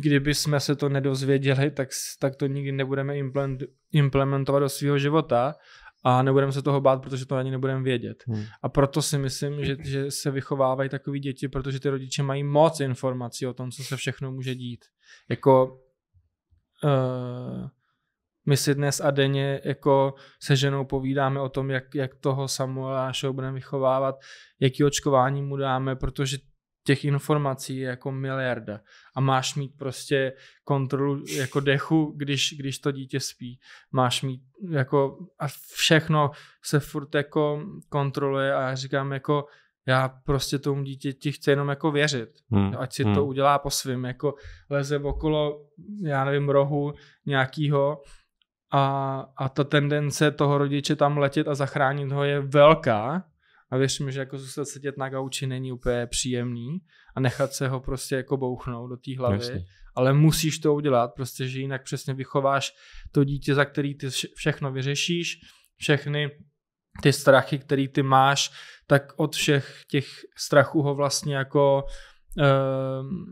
kdyby jsme se to nedozvěděli, tak, tak to nikdy nebudeme implement- implementovat do svého života a nebudeme se toho bát, protože to ani nebudeme vědět.
Hmm.
A proto si myslím, že, že se vychovávají takový děti, protože ty rodiče mají moc informací o tom, co se všechno může dít. Jako uh, my si dnes a denně jako se ženou povídáme o tom, jak, jak toho Samuela našeho budeme vychovávat, jaký očkování mu dáme, protože těch informací je jako miliarda a máš mít prostě kontrolu jako dechu, když, když to dítě spí. Máš mít jako a všechno se furt jako kontroluje a já říkám jako já prostě tomu dítěti chci jenom jako věřit.
Hmm.
Ať si
hmm.
to udělá po svým, jako leze okolo, já nevím, rohu nějakýho a, a ta tendence toho rodiče tam letět a zachránit ho je velká a věř mi, že jako zůstat sedět na gauči není úplně příjemný a nechat se ho prostě jako bouchnout do té hlavy,
Jasně.
ale musíš to udělat, prostě, že jinak přesně vychováš to dítě, za který ty vše- všechno vyřešíš, všechny ty strachy, který ty máš, tak od všech těch strachů ho vlastně jako um,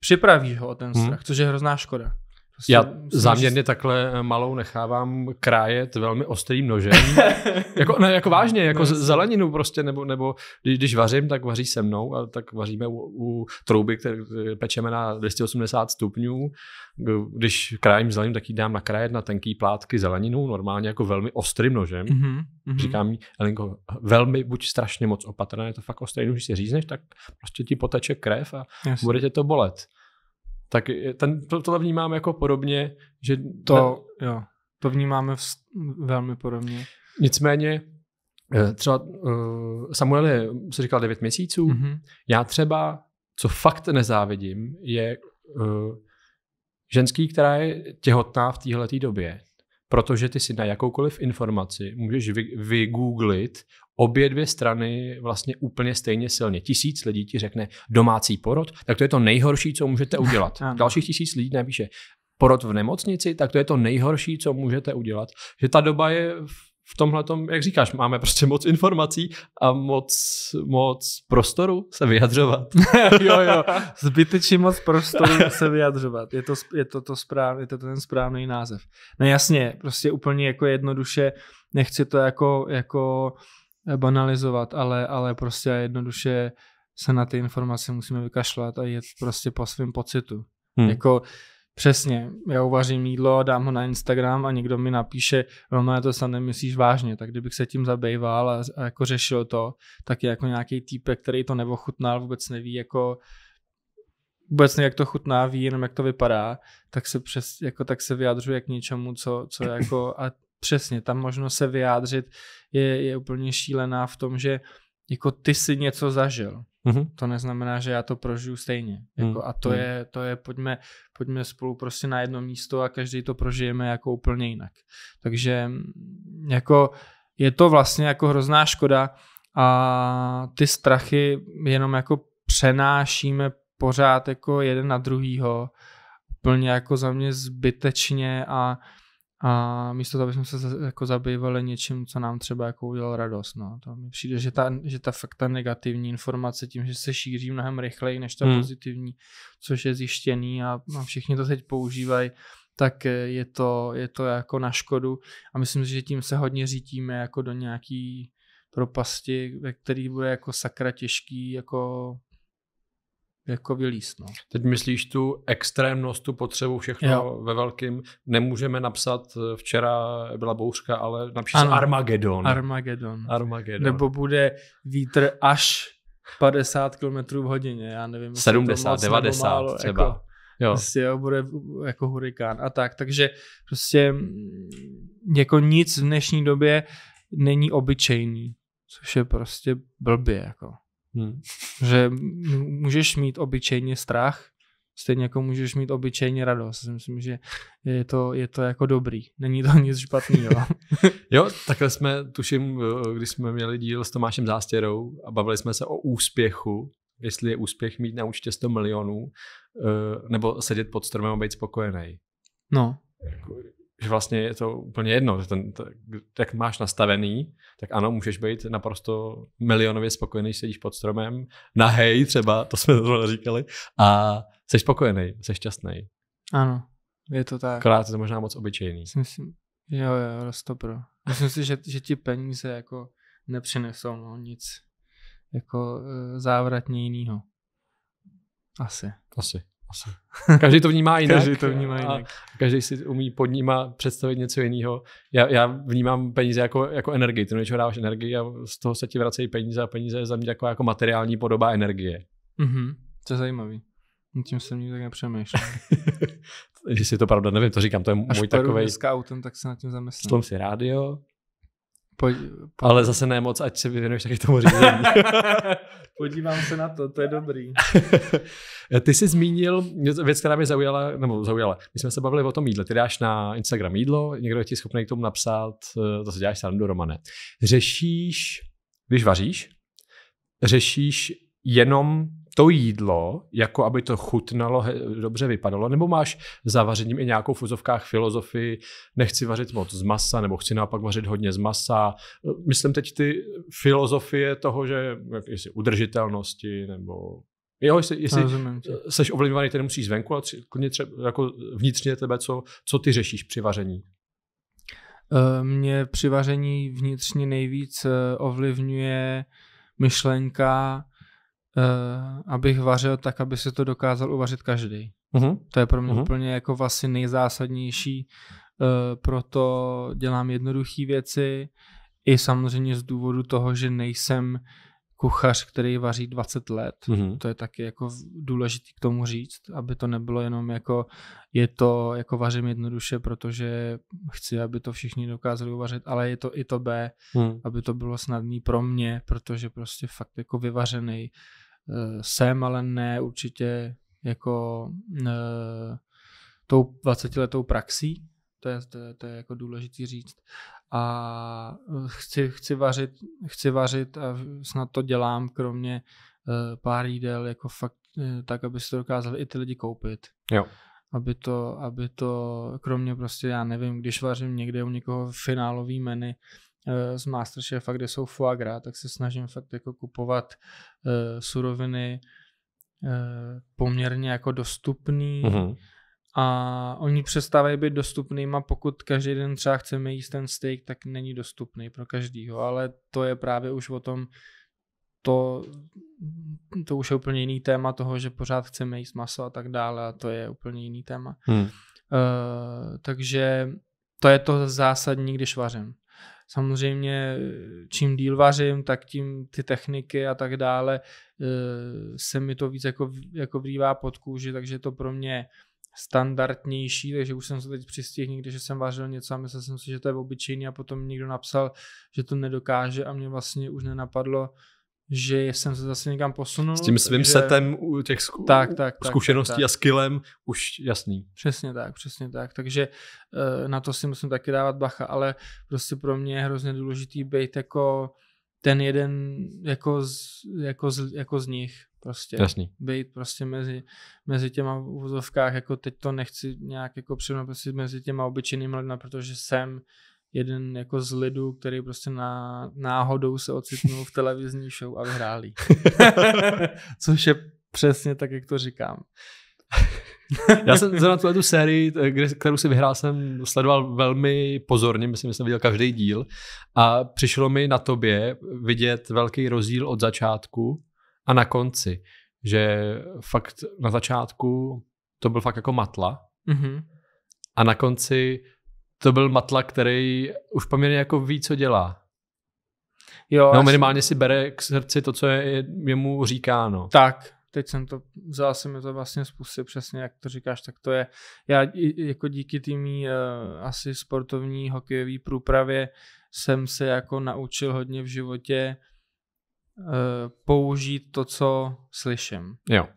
připravíš ho o ten
Hmm.
strach, což je hrozná škoda. Prostě
Já záměrně takhle malou nechávám krájet velmi ostrým nožem. <laughs> jako, ne, jako vážně, jako
No,
zeleninu prostě, nebo, nebo když, když vařím, tak vaří se mnou, a tak vaříme u, u trouby, které pečeme na 280 stupňů. Když krájím zeleninu, tak ji dám nakrájet na tenký plátky zeleninu, normálně jako velmi ostrým nožem.
Mhm, mhm.
Říkám jí, Elinko, velmi buď strašně moc opatrná, je to fakt ostrý, když si řízneš, tak prostě ti poteče krev a
Jasně.
bude tě to bolet. Tak ten, to, tohle vnímám jako podobně, že
To, jo, to vnímáme vz, velmi podobně.
Nicméně, eh, třeba uh, Samuel je, se říkal 9 měsíců, mm-hmm.
Mhm.
já třeba, co fakt nezávidím, je uh, ženský, která je těhotná v téhle době. protože ty si na jakoukoliv informaci můžeš vy, vygooglit obě dvě strany vlastně úplně stejně silně. Tisíc lidí ti řekne domácí porod, tak to je to nejhorší, co můžete udělat. <laughs> Dalších tisíc lidí napíše porod v nemocnici, tak to je to nejhorší, co můžete udělat. Že ta doba je v tomhle, jak říkáš, máme prostě moc informací a moc, moc prostoru se vyjadřovat. <laughs>
jo, jo, <laughs> zbytečně moc prostoru se vyjadřovat. Je to, je to, to správ, je to ten správný název. No jasně, prostě úplně jako jednoduše, nechci to jako, jako banalizovat, ale, ale prostě jednoduše se na ty informace musíme vykašlat a jít prostě po svém pocitu. Hmm. Jako Přesně, já uvařím jídlo, dám ho na Instagram a někdo mi napíše, no to se nemyslíš vážně, tak kdybych se tím zabýval a, a jako řešil to, tak je jako nějaký týpek, který to neochutnal, vůbec neví jako vůbec neví, jak to chutná, ví jenom, jak to vypadá, tak se, přes, jako, tak se vyjadřuje k něčemu, co, co <clears throat> jako, a přesně, tam možnost se vyjádřit je, je úplně šílená v tom, že jako ty si něco zažil. Mm-hmm. To neznamená, že já to prožiju stejně. Jako, mm. A to mm. je, to je pojďme, pojďme spolu prostě na jedno místo a každý to prožijeme jako úplně jinak. Takže jako je to vlastně jako hrozná škoda a ty strachy jenom jako přenášíme pořád jako jeden na druhýho úplně jako za mě zbytečně a a místo toho, abychom se jako zabývali něčím, co nám třeba jako udělal radost. No. To mi přijde, že ta, že ta fakt ta negativní informace tím, že se šíří mnohem rychleji než ta hmm. pozitivní, což je zjištěný a, a všichni to teď používají, tak je to, je to jako na škodu a myslím si, že tím se hodně řítíme jako do nějaký propasti, ve který bude jako sakra těžký jako jako vylíst. No.
Teď myslíš tu extrémnost, tu potřebu, všechno jo. ve velkým. Nemůžeme napsat, eh, včera byla bouřka, ale napíš Armagedon.
Armagedon.
Armagedon.
Nebo bude vítr až 50 km v hodině, já nevím.
70, 90 málo, třeba. Jako,
jo. Prostě jo, bude jako hurikán a tak. Takže prostě jako nic v dnešní době není obyčejný, což je prostě blbě. Jako. Hmm. Že můžeš mít obyčejně strach, stejně jako můžeš mít obyčejně radost. Myslím, že je to, je to jako dobrý. Není to <laughs> nic špatného. <laughs>
jo, takhle jsme, tuším, když jsme měli díl s Tomášem Zástěrou a bavili jsme se o úspěchu, jestli je úspěch mít na účtě 100 milionů, eh, nebo sedět pod stromem a být spokojený.
No.
Jako, že vlastně je to úplně jedno, že ten, jak máš nastavený, tak ano, můžeš být naprosto milionově spokojený, sedíš pod stromem, na hej třeba, to jsme to říkali, a jsi spokojený, jsi šťastný.
Ano, je to tak.
Akorát je to možná moc obyčejný.
Myslím, jo, jo, pro. Myslím si, že, že ti peníze jako nepřinesou no, nic jako e, závratně jinýho. Asi.
Asi. Asi. <laughs> Každý to vnímá jinak.
každý to vnímá jinak.
A každý si umí pod nima představit něco jiného. Já, já vnímám peníze jako, jako energii. Ty něčeho dáváš energii a z toho se ti vracejí peníze a peníze je za mě taková jako materiální podoba energie.
Mhm, to je zajímavý. Tím jsem nikdy tak nepřemýšlel. <laughs>
Že si to pravda nevím, to říkám, to je
Až
můj takový.
Až autem, tak se nad tím zamyslím.
Slom si rádio, Pojď, pojď. Ale zase ne moc, ať se vyvěnuješ taky tomu řízení. <laughs>
Podívám se na to, to je dobrý. <laughs>
Ty jsi zmínil věc, která mě zaujala, nebo zaujala. My jsme se bavili o tom jídle. Ty dáš na Instagram jídlo, někdo je ti schopný k tomu napsat, eh, to se děláš sám do Romane. Řešíš, když vaříš, řešíš jenom to jídlo, jako aby to chutnalo, dobře vypadalo, nebo máš za vařením i nějakou v fuzovkách filozofii, nechci vařit moc z masa, nebo chci naopak vařit hodně z masa. Myslím teď ty filozofie toho, že jestli udržitelnosti, nebo Jo, jestli, jestli jsi ovlivňovaný, ty nemusíš zvenku, ale klidně třeba jako vnitřně tebe, co, co ty řešíš při vaření?
Eh, mě při vaření vnitřně nejvíc eh, ovlivňuje myšlenka, uh, abych vařil tak, aby se to dokázal uvařit každý. Uh-huh. To je pro mě uh-huh. úplně jako vlastně nejzásadnější, uh, proto dělám jednoduché věci, i samozřejmě z důvodu toho, že nejsem kuchař, který vaří 20 let. Mm-hmm. To je taky jako důležité k tomu říct, aby to nebylo jenom jako je to, jako vařím jednoduše, protože chci, aby to všichni dokázali uvařit, ale je to i to B, mm. aby to bylo snadný pro mě, protože prostě fakt jako vyvařený uh, jsem, ale ne určitě jako uh, tou 20 letou praxí, To je, to je, to je jako důležitý říct. A chci, chci, vařit, chci vařit a snad to dělám, kromě pár jídel, jako fakt tak, aby si to dokázali i ty lidi koupit.
Jo.
Aby to, aby to, kromě prostě, já nevím, když vařím někde u někoho finálový menu, z Masterchefa, kde jsou foie gras, tak se snažím fakt jako kupovat uh, suroviny uh, poměrně jako dostupný, mm-hmm a oni přestávají být dostupnýma, pokud každý den třeba chceme jíst ten steak, tak není dostupný pro každýho, ale to je právě už o tom, to, to už je úplně jiný téma toho, že pořád chceme jíst maso a tak dále a to je úplně jiný téma. Hmm. Uh, takže to je to zásadní, když vařím. Samozřejmě čím díl vařím, tak tím ty techniky a tak dále uh, se mi to víc jako, jako vrývá pod kůži, takže to pro mě standardnější, takže už jsem se teď přistihl někdy, že jsem vařil něco a myslel jsem si, že to je obyčejný a potom někdo napsal, že to nedokáže a mě vlastně už nenapadlo, že jsem se zase někam posunul.
S tím svým
takže...
setem u těch zku... tak, tak, zkušeností tak, tak. a skillem už jasný.
Přesně tak, přesně tak. Takže uh, na to si musím taky dávat bacha, ale prostě pro mě je hrozně důležitý být jako ten jeden jako z, jako z, jako z nich prostě
Jasný.
být prostě mezi, mezi těma uvozovkách, jako teď to nechci nějak jako přímo prostě mezi těma obyčejnými lidmi, protože jsem jeden jako z lidů, který prostě na, náhodou se ocitnul v televizní show a vyhráli. <laughs> Což je přesně tak, jak to říkám. <laughs>
Já jsem zrovna tuhle tu sérii, kterou si vyhrál, jsem sledoval velmi pozorně, myslím, že jsem viděl každý díl a přišlo mi na tobě vidět velký rozdíl od začátku a na konci, že fakt na začátku to byl fakt jako matla mm-hmm. a na konci to byl matla, který už poměrně jako ví, co dělá. Jo, no minimálně si bere k srdci to, co je jemu říkáno.
Tak, teď jsem to, vzal jsem to vlastně způsob přesně, jak to říkáš, tak to je, já jako díky týmí uh, asi sportovní hokejové průpravě jsem se jako naučil hodně v životě uh, použít to, co slyším.
Jo.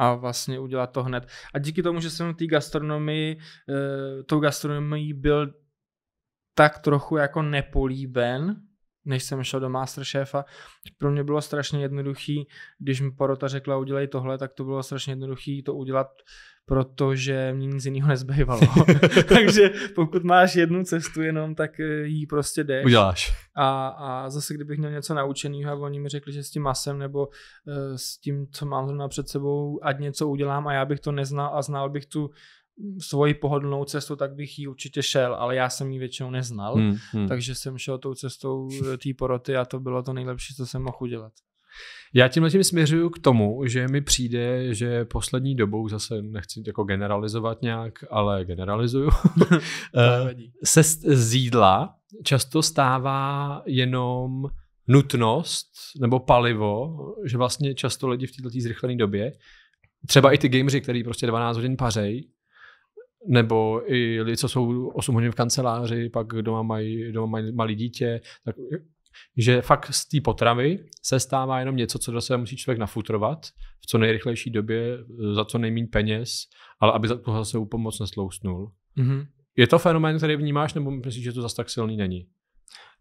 A vlastně udělat to hned. A díky tomu, že jsem v té gastronomii, uh, tou gastronomii byl tak trochu jako nepolíben, než jsem šel do Masterchefa. Pro mě bylo strašně jednoduchý, když mi porota řekla udělej tohle, tak to bylo strašně jednoduchý to udělat, protože mě nic jiného nezbývalo. <laughs> <laughs> Takže pokud máš jednu cestu jenom, tak eh, jí prostě jdeš.
Uděláš.
A, a zase, kdybych měl něco naučeného a oni mi řekli, že s tím masem nebo uh, s tím, co mám zrovna před sebou, ať něco udělám a já bych to neznal a znal bych tu svoji pohodlnou cestu, tak bych ji určitě šel, ale já jsem ji většinou neznal, hmm, hmm. takže jsem šel tou cestou eh, té poroty a to bylo to nejlepší, co jsem mohl udělat.
Já tímhle tím směřuju k tomu, že mi přijde, že poslední dobou, zase nechci jako generalizovat nějak, ale generalizuju, <laughs> eh, se z jídla často stává jenom nutnost nebo palivo, že vlastně často lidi v této zrychlené době, třeba i ty gameři, který prostě 12 hodin pařej, nebo i lidi, co jsou 8 hodin v kanceláři, pak doma mají, doma mají malý dítě, tak že fakt z té potravy se stává jenom něco, co do sebe musí člověk nafutrovat v co nejrychlejší době, za co nejméně peněz, ale aby za to zase úplně moc neslousnul. Mm-hmm. Je to fenomén, který vnímáš, nebo myslíš, že to zase tak silný není?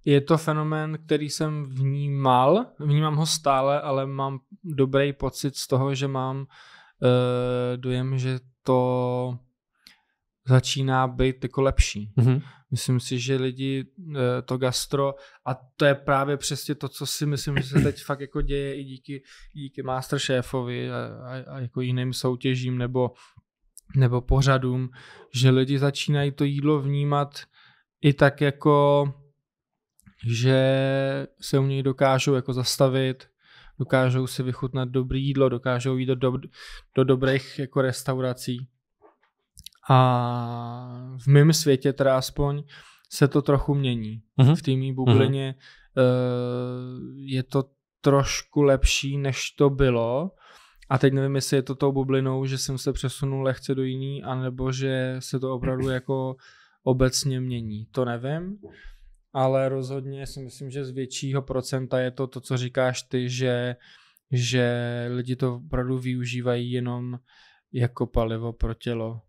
Je to fenomén, který jsem vnímal, vnímám ho stále, ale mám dobrý pocit z toho, že mám uh, dojem, že to začíná být jako lepší. Mm-hmm. Myslím si, že lidi eh, to gastro a to je právě přesně to, co si myslím, že se teď fakt jako děje i díky, díky Masterchefovi a, a, a jako jiným soutěžím nebo, nebo pořadům, že lidi začínají to jídlo vnímat i tak jako, že se u něj dokážou jako zastavit, dokážou si vychutnat dobrý jídlo, dokážou jít do, do, do dobrých jako restaurací a v mém světě teda aspoň se to trochu mění. Uh-huh. V té mý bublině uh-huh. uh, je to trošku lepší, než to bylo. A teď nevím, jestli je to tou bublinou, že jsem se přesunul lehce do jiný, anebo že se to opravdu <clears throat> jako obecně mění. To nevím, ale rozhodně si myslím, že z většího procenta je to to, co říkáš ty, že, že lidi to opravdu využívají jenom jako palivo pro tělo.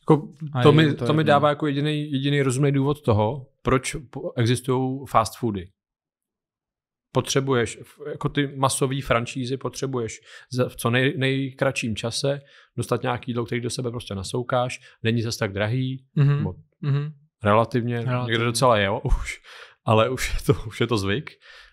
Jako, to, mi, to, to mi dává jako jediný, jediný rozumný důvod toho, proč existují fast foody. Potřebuješ, jako ty masové franšízy potřebuješ v co nej, nejkratším čase dostat nějaký jídlo, který do sebe prostě nasoukáš, není zase tak drahý, mm-hmm. nebo mm-hmm. relativně, relativně, někde docela je, <laughs> už, ale už je to, už je to zvyk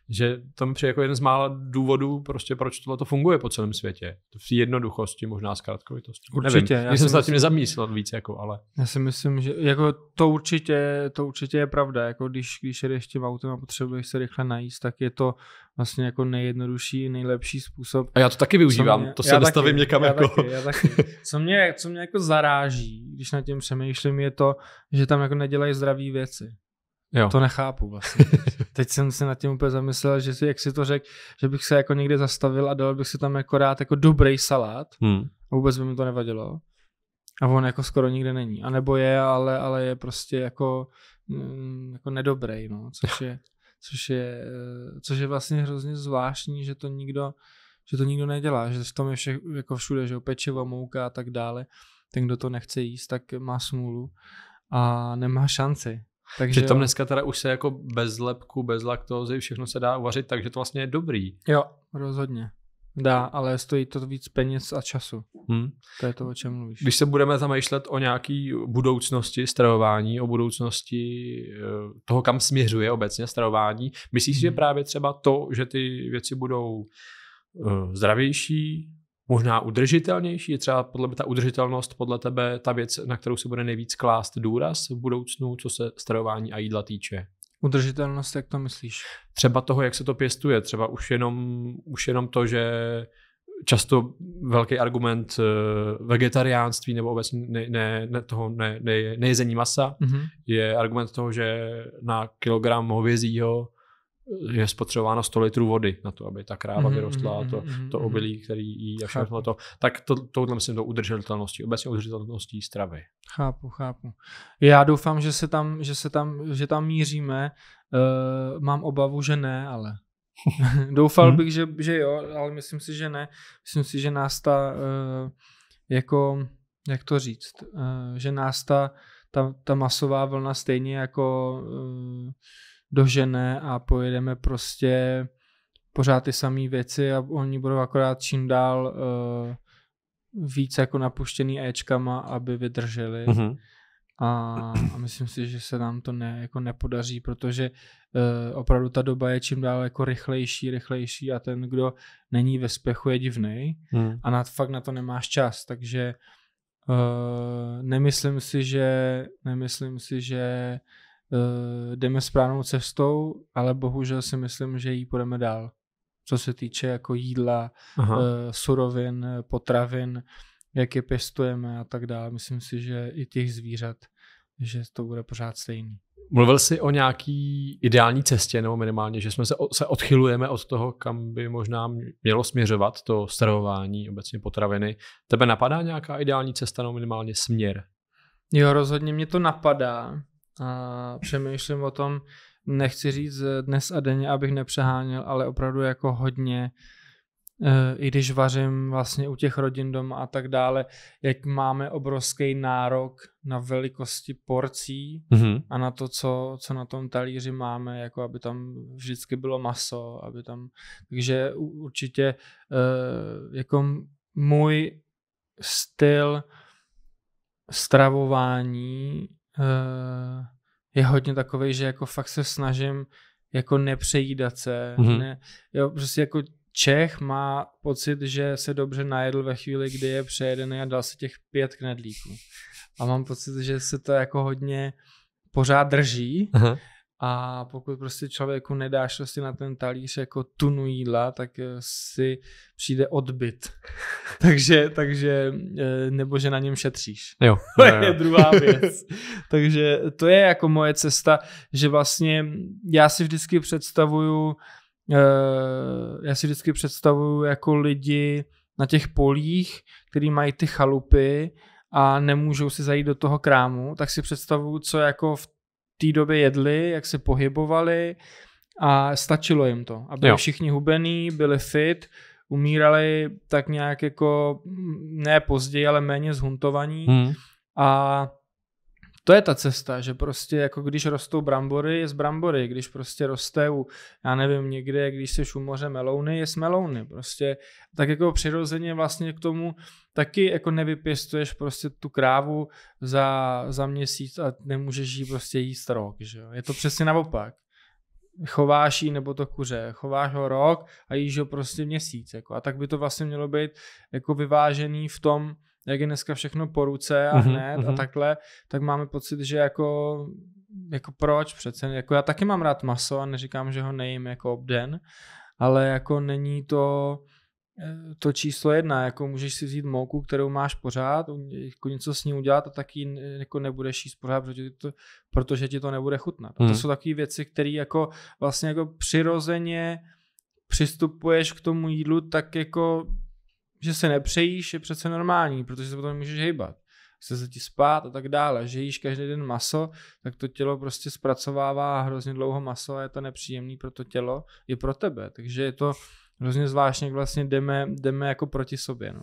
že to mi přijde jako jeden z mála důvodů, prostě proč tohle to funguje po celém světě. V jednoduchosti, možná zkratkovitosti.
Určitě.
Nevím, já jsem se nad tím nezamýšlel víc, jako, ale...
Já si myslím, že jako to určitě, to určitě je pravda. Jako když, když jedeš tím autem a potřebuješ se rychle najíst, tak je to vlastně jako nejjednodušší, nejlepší způsob.
A já to taky využívám, mě, to se nestavím taky, někam
já
jako...
Taky, já taky. Co mě, co mě jako zaráží, když nad tím přemýšlím, je to, že tam jako nedělají zdraví věci. Jo. To nechápu vlastně. <laughs> Teď jsem se nad tím úplně zamyslel, že si, jak si to řekl, že bych se jako někde zastavil a dal bych si tam jako rád jako dobrý salát. Hmm. A vůbec by mi to nevadilo. A on jako skoro nikde není. A nebo je, ale, ale je prostě jako, mm, jako nedobrý, no. Což je, což je, což je vlastně hrozně zvláštní, že to nikdo, že to nikdo nedělá, že v tom je vše, jako všude, že pečivo, mouka a tak dále. Ten, kdo to nechce jíst, tak má smůlu a nemá šanci.
Takže Přitom dneska teda už se jako bez lepku, bez laktózy, všechno se dá uvařit, takže to vlastně je dobrý.
Jo, rozhodně. Dá, ale stojí to víc peněz a času. Hmm. To je to, o čem mluvíš.
Když se budeme zamýšlet o nějaký budoucnosti stravování, o budoucnosti eh, toho, kam směřuje obecně stravování, myslíš, hmm. že právě třeba to, že ty věci budou uh, zdravější, možná udržitelnější? Je třeba podle ta udržitelnost podle tebe ta věc, na kterou se bude nejvíc klást důraz v budoucnu, co se stravování a jídla týče?
Udržitelnost, jak to myslíš?
Třeba toho, jak se to pěstuje, třeba už jenom, už jenom to, že často velký argument eh, vegetariánství nebo obecně ne, ne, ne, toho ne, ne, nejezení masa mm-hmm. je argument toho, že na kilogram hovězího je spotřebováno 100 litrů vody na to, aby ta kráva mm-hmm, vyrostla a to, mm-hmm, to obilí, který jí a všechno to. Tak to, touhle myslím do udržitelnosti, obecně udržitelnosti stravy.
Chápu, chápu. Já doufám, že se tam, že se tam, že tam míříme. Uh, mám obavu, že ne, ale <laughs> doufal bych, že, že jo, ale myslím si, že ne. Myslím si, že nás ta, uh, jako, jak to říct, uh, že nás ta, ta, ta masová vlna stejně jako uh, dožene a pojedeme prostě pořád ty samé věci a oni budou akorát čím dál uh, víc jako napuštěný Ečkama, aby vydrželi. Mm-hmm. A, a myslím si, že se nám to ne, jako nepodaří, protože uh, opravdu ta doba je čím dál jako rychlejší, rychlejší a ten, kdo není ve spechu, je divný mm. a na, fakt na to nemáš čas, takže uh, nemyslím si, že nemyslím si, že uh, jdeme správnou cestou, ale bohužel si myslím, že jí půjdeme dál. Co se týče jako jídla, uh, surovin, potravin, jak je pěstujeme a tak dále. Myslím si, že i těch zvířat, že to bude pořád stejný.
Mluvil jsi o nějaký ideální cestě, nebo minimálně, že jsme se, se odchylujeme od toho, kam by možná mělo směřovat to stravování, obecně potraviny. Tebe napadá nějaká ideální cesta, nebo minimálně směr?
Jo, rozhodně mě to napadá a přemýšlím o tom, nechci říct dnes a denně, abych nepřeháněl, ale opravdu jako hodně, e, i když vařím vlastně u těch rodin doma a tak dále, jak máme obrovský nárok na velikosti porcí mm-hmm. a na to, co, co na tom talíři máme, jako aby tam vždycky bylo maso, aby tam, takže určitě e, jako můj styl stravování je hodně takový, že jako fakt se snažím jako nepřejídat se. Mm-hmm. Ne, jo, prostě jako Čech má pocit, že se dobře najedl ve chvíli, kdy je přejedený a dal se těch pět knedlíků. A mám pocit, že se to jako hodně pořád drží. Aha. A pokud prostě člověku nedáš prostě na ten talíř jako tunu jídla, tak eh, si přijde odbyt. <laughs> takže, takže, eh, nebo že na něm šetříš.
Jo. <laughs>
to je druhá <laughs> věc. takže to je jako moje cesta, že vlastně já si vždycky představuju, eh, já si vždycky představuju jako lidi na těch polích, který mají ty chalupy a nemůžou si zajít do toho krámu, tak si představuju, co jako v té době jedli, jak se pohybovali a stačilo jim to. A byli jo. všichni hubený, byli fit, umírali tak nějak jako ne později, ale méně zhuntovaní. Hmm. A to je ta cesta, že prostě jako když rostou brambory, je z brambory, když prostě roste u, já nevím, někde, když se u moře melouny, je z melouny, prostě tak jako přirozeně vlastně k tomu taky jako nevypěstuješ prostě tu krávu za, za měsíc a nemůžeš jí prostě jíst rok, že jo? Je to přesně naopak. Chováš jí nebo to kuře, chováš ho rok a jíš ho prostě měsíc, jako. A tak by to vlastně mělo být jako vyvážený v tom, jak je dneska všechno po ruce a mm-hmm, hned mm-hmm. a takhle, tak máme pocit, že jako, jako proč přece, jako já taky mám rád maso a neříkám, že ho nejím jako obden, ale jako není to eh, to číslo jedna, jako můžeš si vzít mouku, kterou máš pořád, jako něco s ní udělat a taky jako nebudeš jíst pořád, protože, to, protože ti to nebude chutnat. A to hmm. jsou takové věci, které jako vlastně jako přirozeně přistupuješ k tomu jídlu tak jako že se nepřejíš, je přece normální, protože se potom můžeš hejbat. Chce se ti spát a tak dále. Že jíš každý den maso, tak to tělo prostě zpracovává hrozně dlouho maso a je to nepříjemný pro to tělo i pro tebe. Takže je to hrozně zvláštně, jak vlastně jdeme, jdeme jako proti sobě. No.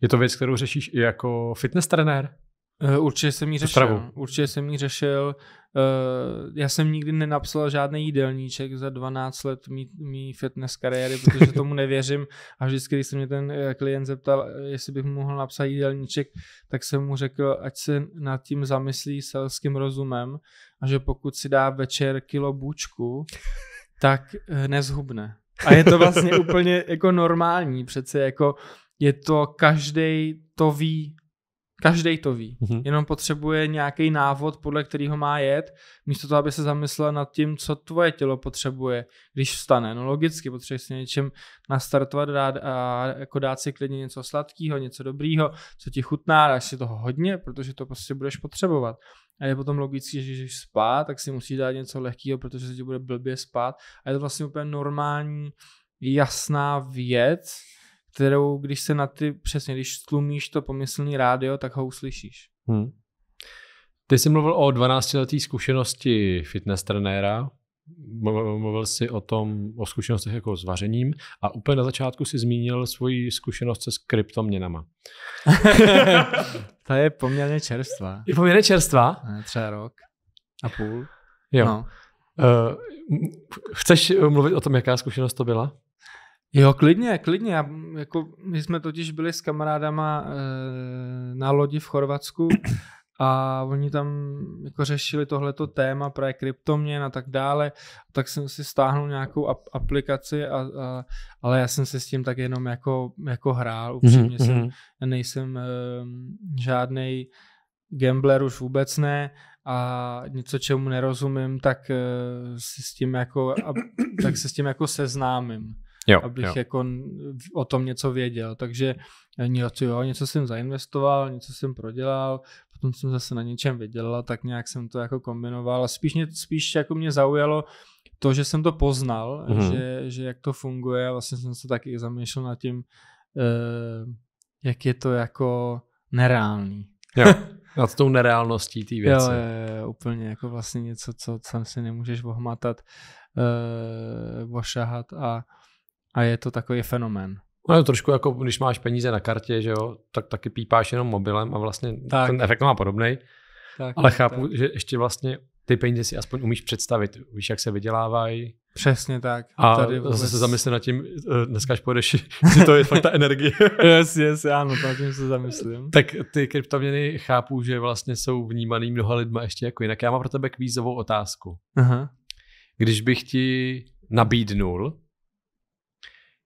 Je to věc, kterou řešíš i jako fitness trenér?
Eh, určitě jsem jí řešil. Určitě jsem jí řešil. Uh, já jsem nikdy nenapsal žádný jídelníček za 12 let mý, mý fitness kariéry, protože <laughs> tomu nevěřím a vždycky, když se mě ten eh, klient zeptal, jestli bych mohl napsat jídelníček, tak jsem mu řekl, ať se nad tím zamyslí selským rozumem a že pokud si dá večer kilo bůčku, tak nezhubne. A je to vlastně <laughs> úplně jako normální, přece jako je to, každý to ví, Každý to ví, mm-hmm. jenom potřebuje nějaký návod, podle kterého má jet, místo toho, aby se zamyslel nad tím, co tvoje tělo potřebuje, když vstane. No logicky potřebuješ si něčem nastartovat dát, a jako dát si klidně něco sladkého, něco dobrýho, co ti chutná, dáš si toho hodně, protože to prostě budeš potřebovat. A je potom logicky, že když spát, tak si musí dát něco lehkého, protože se ti bude blbě spát. A je to vlastně úplně normální, jasná věc, kterou, když se na ty, přesně, když tlumíš to pomyslný rádio, tak ho uslyšíš. Hmm.
Ty jsi mluvil o 12-leté zkušenosti fitness trenéra, mluvil jsi o tom, o zkušenostech jako s vařením a úplně na začátku si zmínil svoji zkušenost se s kryptoměnama. <laughs>
Ta je poměrně čerstvá.
Je poměrně čerstvá?
Třeba rok a půl.
Jo. No. Uh, chceš mluvit o tom, jaká zkušenost to byla?
Jo, klidně, klidně. Já, jako, my jsme totiž byli s kamarádama e, na lodi v Chorvatsku a oni tam jako řešili tohleto téma právě kryptoměn a tak dále, tak jsem si stáhnul nějakou ap- aplikaci, a, a, ale já jsem se s tím tak jenom jako, jako hrál, upřímně mm-hmm. jsem, mhm. nejsem e, žádný gambler už vůbec ne a něco, čemu nerozumím, tak e, si s tím jako, a, tak se s tím jako seznámím jo, abych jo. jako o tom něco věděl. Takže něco, jo, něco jsem zainvestoval, něco jsem prodělal, potom jsem zase na něčem vydělal, tak nějak jsem to jako kombinoval. A spíš, mě, spíš jako mě zaujalo to, že jsem to poznal, mm-hmm. že, že jak to funguje a vlastně jsem se taky zamýšlel nad tím, uh, jak je to jako nereálný.
Jo, <laughs> nad tou nereálností té věci.
Jo, jo, jo, úplně jako vlastně něco, co, co si nemůžeš ohmatat, uh, ošahat a a je to takový fenomén.
No trošku jako, když máš peníze na kartě, že jo, tak taky pípáš jenom mobilem a vlastně tak. ten efekt má podobný. Tak, ale chápu, tak. že ještě vlastně ty peníze si aspoň umíš představit. Víš, jak se vydělávají.
Přesně tak.
A tady vůbec... zase se zamyslím nad tím, eh, dneska až půjdeš, <laughs> že to je fakt ta energie. <laughs>
yes, yes, ano, to tím se zamyslím.
tak ty kryptoměny chápu, že vlastně jsou vnímaný mnoha lidma ještě jako jinak. Já mám pro tebe kvízovou otázku. Aha. Když bych ti nabídnul,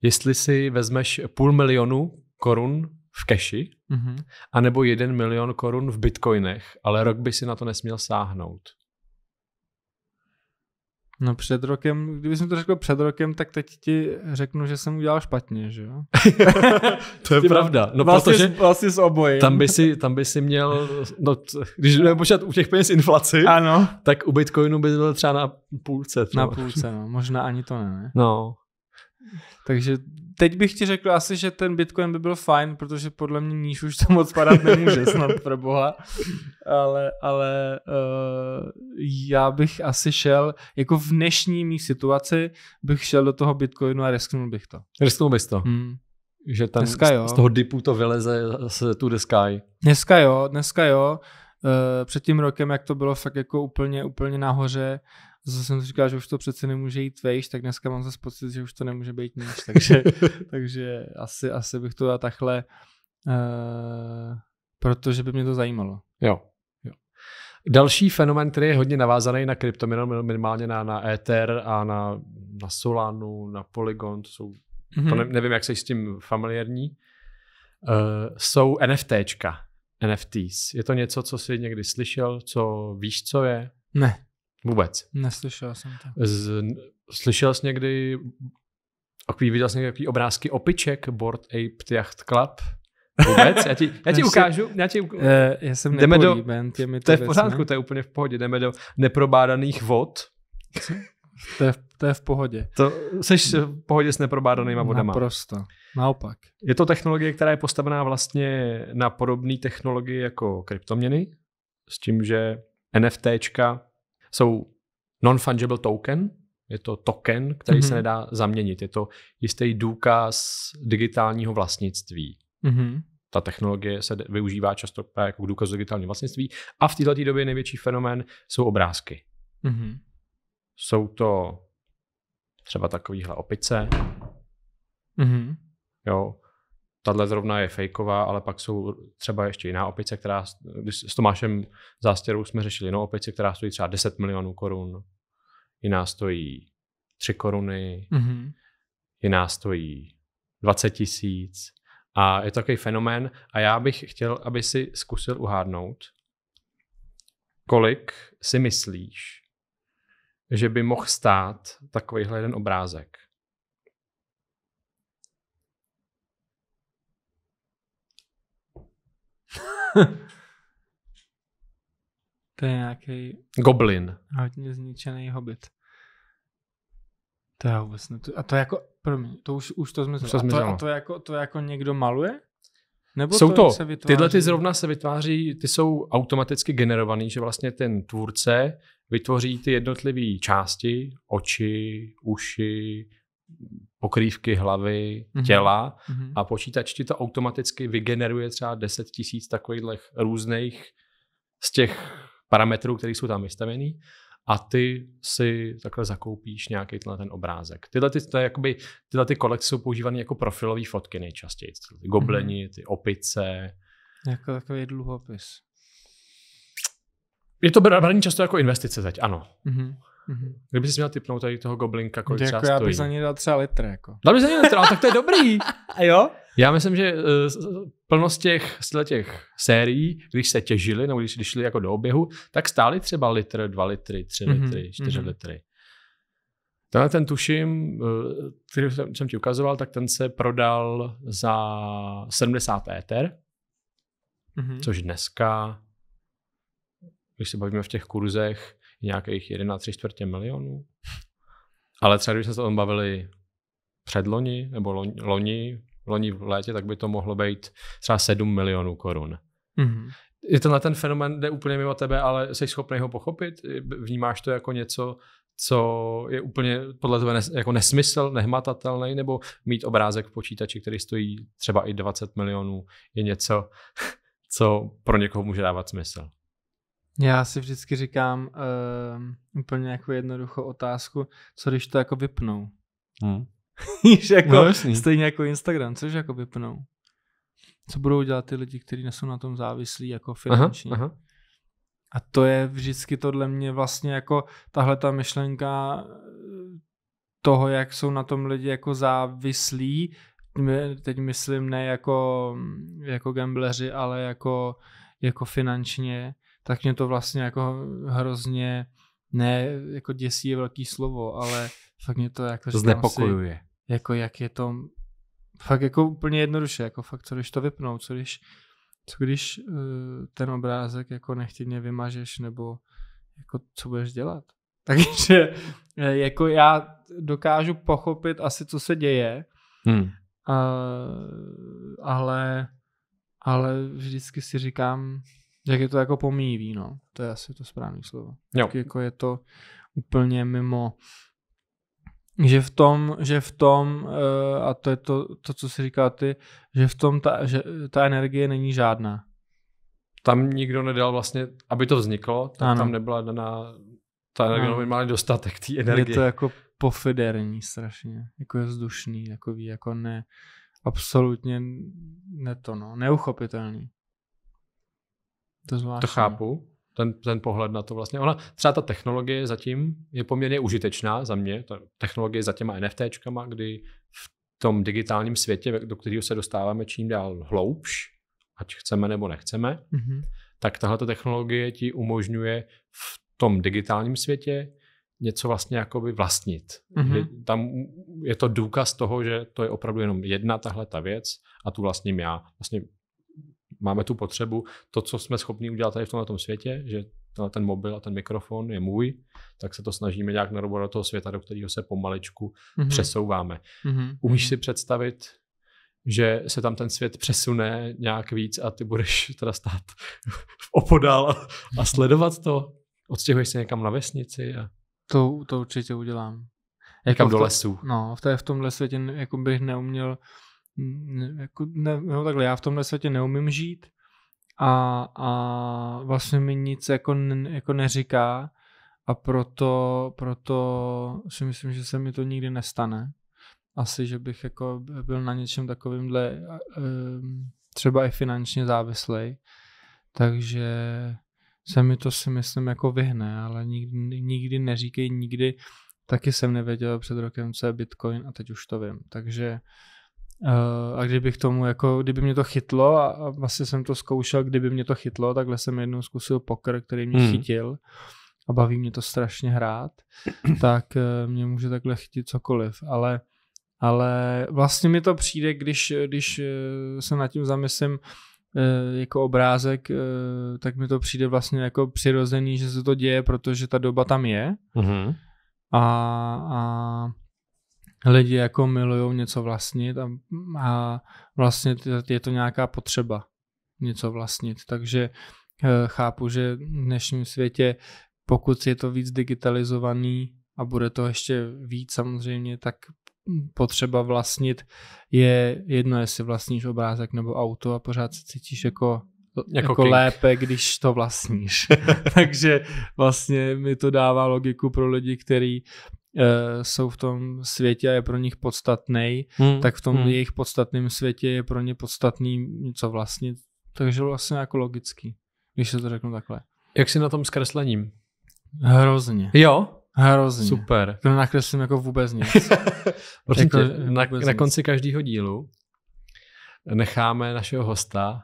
jestli si vezmeš půl milionu korun v keši, mm-hmm. anebo jeden milion korun v bitcoinech, ale rok by si na to nesměl sáhnout.
No před rokem, kdyby jsem to řekl před rokem, tak teď ti řeknu, že jsem udělal špatně, že jo? <laughs>
to je pravda.
No vlastně, protože vlastně s obojí.
Tam by si, tam by si měl, no, když budeme počítat u těch peněz inflaci,
ano.
tak u Bitcoinu by byl třeba na půlce.
Třeba. Na půlce, no. Možná ani to ne. ne?
No.
Takže teď bych ti řekl asi, že ten Bitcoin by byl fajn, protože podle mě níž už to moc padat nemůže, snad pro boha. Ale, ale uh, já bych asi šel, jako v dnešní mý situaci, bych šel do toho Bitcoinu a risknul bych to.
Risknul bys to?
Hmm.
že ten
Dneska jo.
z toho dipu to vyleze z to the sky.
Dneska jo, dneska jo. Uh, před tím rokem, jak to bylo fakt jako úplně, úplně nahoře, zase jsem si říkal, že už to přece nemůže jít vejš, tak dneska mám zase pocit, že už to nemůže být níž, takže, <laughs> takže asi, asi bych to dal takhle, uh, protože by mě to zajímalo.
Jo. jo. Další fenomen, který je hodně navázaný na kryptoměnu, minimálně na, na Ether a na, na Solanu, na Polygon, to jsou, mm-hmm. to ne, nevím, jak jsi s tím familiární, uh, jsou NFTčka, NFTs. Je to něco, co jsi někdy slyšel, co víš, co je?
Ne.
Vůbec.
Neslyšel jsem to.
Z, slyšel jsi někdy, takový, viděl jsi někdy obrázky opiček, Board Ape Yacht Club? Vůbec? Já ti, já ti ukážu. Já, ti.
Uh, já jsem
Jdeme do,
to,
to je v pořádku, to je úplně v pohodě. Jdeme do neprobádaných vod.
to, je, to je v pohodě.
To, jsi v pohodě s neprobádanýma vodama.
Naprosto. Naopak.
Je to technologie, která je postavená vlastně na podobné technologii jako kryptoměny, s tím, že NFTčka jsou non-fungible token, je to token, který mm-hmm. se nedá zaměnit. Je to jistý důkaz digitálního vlastnictví.
Mm-hmm.
Ta technologie se využívá často právě jako důkaz digitálního vlastnictví. A v této době největší fenomén jsou obrázky.
Mm-hmm.
Jsou to třeba takovýhle opice.
Mm-hmm.
Jo. Tahle zrovna je fejková, ale pak jsou třeba ještě jiná opice, která, když s Tomášem Zástěrou jsme řešili jinou opici, která stojí třeba 10 milionů korun, jiná stojí 3 koruny,
mm-hmm.
jiná stojí 20 tisíc. A je to takový fenomén a já bych chtěl, aby si zkusil uhádnout, kolik si myslíš, že by mohl stát takovýhle jeden obrázek.
To je nějaký
Goblin.
hodně zničený hobit. To já vůbec ne. A to jako, promiň, to už, už to zmizelo.
Už to
A, to,
zmizelo.
a to, jako, to jako někdo maluje? Nebo
Jsou to,
se vytváří?
tyhle ty zrovna se vytváří, ty jsou automaticky generovaný, že vlastně ten tvůrce vytvoří ty jednotlivé části, oči, uši, pokrývky hlavy,
Mhm.
těla
Mhm.
a počítač ti to automaticky vygeneruje třeba 10 tisíc takových různých z těch parametrů, které jsou tam vystavený a ty si takhle zakoupíš nějaký tenhle ten obrázek. Tyhle, ty, to je jakoby, tyhle ty kolekce jsou používané jako profilové fotky nejčastěji. Ty gobleni, ty opice.
Jako takový dluhopis.
Je to braný často jako investice teď, ano.
Mhm. Mhm.
Kdyby si měl typnout tady toho goblinka, kolik třeba
Jako já
stojí.
bych za něj dal třeba litr, jako.
Dal bys za něj litr, ale tak to je dobrý. <laughs>
A jo?
Já myslím, že uh, plnost těch, z těch sérií, když se těžily, nebo když, když šly jako do oběhu, tak stály třeba litr, dva litry, tři
Mhm,
litry, čtyři
mhm.
litry. Tenhle ten tuším, uh, který jsem, jsem ti ukazoval, tak ten se prodal za 70 éter,
Mhm.
což dneska, když se bavíme v těch kurzech, nějakých 1,3 čtvrtě milionů. Ale třeba když jsme se o tom bavili předloni, nebo loni, loni, loni v létě, tak by to mohlo být třeba 7 milionů korun.
Mhm.
Je tenhle ten fenomen jde úplně mimo tebe, ale jsi schopný ho pochopit? Vnímáš to jako něco, co je úplně podle tebe nes, jako nesmysl, nehmatatelný, nebo mít obrázek v počítači, který stojí třeba i 20 milionů, je něco, co pro někoho může dávat smysl?
Já si vždycky říkám uh, úplně jako jednoduchou otázku, co když to jako vypnou?
Hmm. <laughs>
Víš, jako,
No, jasný.
stejně jako Instagram, což jako vypnou? Co budou dělat ty lidi, kteří nejsou na tom závislí jako finančně?
Aha, aha.
A to je vždycky tohle mě vlastně jako tahle ta myšlenka eh, toho, jak jsou na tom lidi jako závislí, teď myslím ne jako, jako gambleři, ale jako, jako finančně, tak mě to vlastně jako hrozně, ne jako děsí je velký slovo, ale fakt mě to jako
To znepokojuje.
Si, jako jak je to fakt jako úplně jednoduše, jako fakt co když to vypnou, co když, co když uh, ten obrázek jako nechtěně vymažeš, nebo jako co budeš dělat. <laughs> Takže eh, jako já dokážu pochopit asi, co se děje,
Hmm.
uh, ale, ale vždycky si říkám, jak je to jako pomíjivý, no. To je asi to správné slovo.
Jo.
Tak jako je to úplně mimo že v tom, že v tom, eh, a to je to, to co si říkal ty, že v tom ta, že ta energie není žádná.
Tam nikdo nedal vlastně, aby to vzniklo, tak ano. tam nebyla daná ta energie, minimálně dostatek té energie.
Je to jako pofiderní strašně, jako je vzdušný, takový jako ne, absolutně ne to no, neuchopitelný.
To, zvláštní. to chápu, ten, ten pohled na to vlastně. Ona, třeba ta technologie zatím je poměrně užitečná za mě, ta technologie za těma NFTčkama, kdy v tom digitálním světě, do kterého se dostáváme čím dál hloubš, ať chceme nebo nechceme, mm-hmm. tak tahle technologie ti umožňuje v tom digitálním světě něco vlastně jakoby vlastnit. Mm-hmm. Tam je to důkaz toho, že to je opravdu jenom jedna tahle ta věc a tu vlastním já. Vlastně máme tu potřebu, to, co jsme schopni udělat tady v tomhle světě, že ten mobil a ten mikrofon je můj, tak se to snažíme nějak narobovat do toho světa, do kterého se pomaličku mm-hmm. přesouváme. Mm-hmm. Umíš si představit, že se tam ten svět přesune nějak víc a ty budeš teda stát v opodál a, a sledovat to? Odstěhuješ se někam na vesnici? A...
To, to určitě udělám.
Někam jako do lesu.
No, v, té, v tomhle světě jako bych neuměl jako ne, no takhle, já v tomhle světě neumím žít a, a vlastně mi nic jako, jako neříká a proto, proto si myslím, že se mi to nikdy nestane. Asi, že bych jako byl na něčem takovýmhle třeba i finančně závislý. Takže se mi to si myslím jako vyhne, ale nikdy, nikdy neříkej nikdy. Taky jsem nevěděl před rokem, co je Bitcoin a teď už to vím. Takže a kdybych tomu, jako, kdyby mě to chytlo a, a vlastně jsem to zkoušel, kdyby mě to chytlo, takhle jsem jednou zkusil poker, který mě hmm. chytil a baví mě to strašně hrát, <clears throat> tak uh, mě může takhle chytit cokoliv, ale ale vlastně mi to přijde, když, když uh, se nad tím zamyslím jako obrázek, tak mi to přijde vlastně jako přirozený, že se to děje, protože ta doba tam je. Mm-hmm. A, a lidi jako milují něco vlastnit a, a vlastně je to nějaká potřeba něco vlastnit. Takže eh, chápu, že v dnešním světě, pokud je to víc digitalizovaný a bude to ještě víc samozřejmě, tak potřeba vlastnit je jedno, jestli vlastníš obrázek nebo auto a pořád se cítíš jako jako, jako lépe, když to vlastníš. <laughs> Takže vlastně mi to dává logiku pro lidi, kteří jsou v tom světě a je pro nich podstatný, hmm. tak v tom hmm. jejich podstatném světě je pro ně podstatný něco vlastnit. Takže vlastně jako logický, když se to řeknu takhle.
Jak jsi na tom s kreslením?
Hrozně.
Jo?
Hrozně.
Super.
To nakreslím jako vůbec nic. <laughs>
jako, tě, na, na konci každého dílu necháme našeho hosta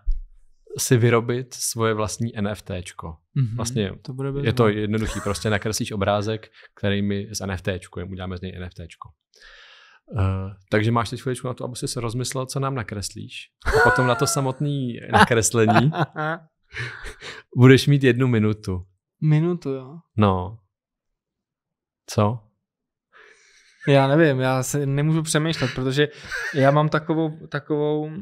si vyrobit svoje vlastní NFTčko. Mm-hmm. Vlastně to bude je to jednoduchý, prostě nakreslíš obrázek, který my z NFTčku, uděláme z něj NFTčko. Uh, takže máš teď chviličku na to, aby si se rozmyslel, co nám nakreslíš. A potom na to samotné <laughs> nakreslení budeš mít jednu minutu.
Minutu, jo?
No. Co?
Já nevím, já se nemůžu přemýšlet, protože já mám takovou, takovou uh,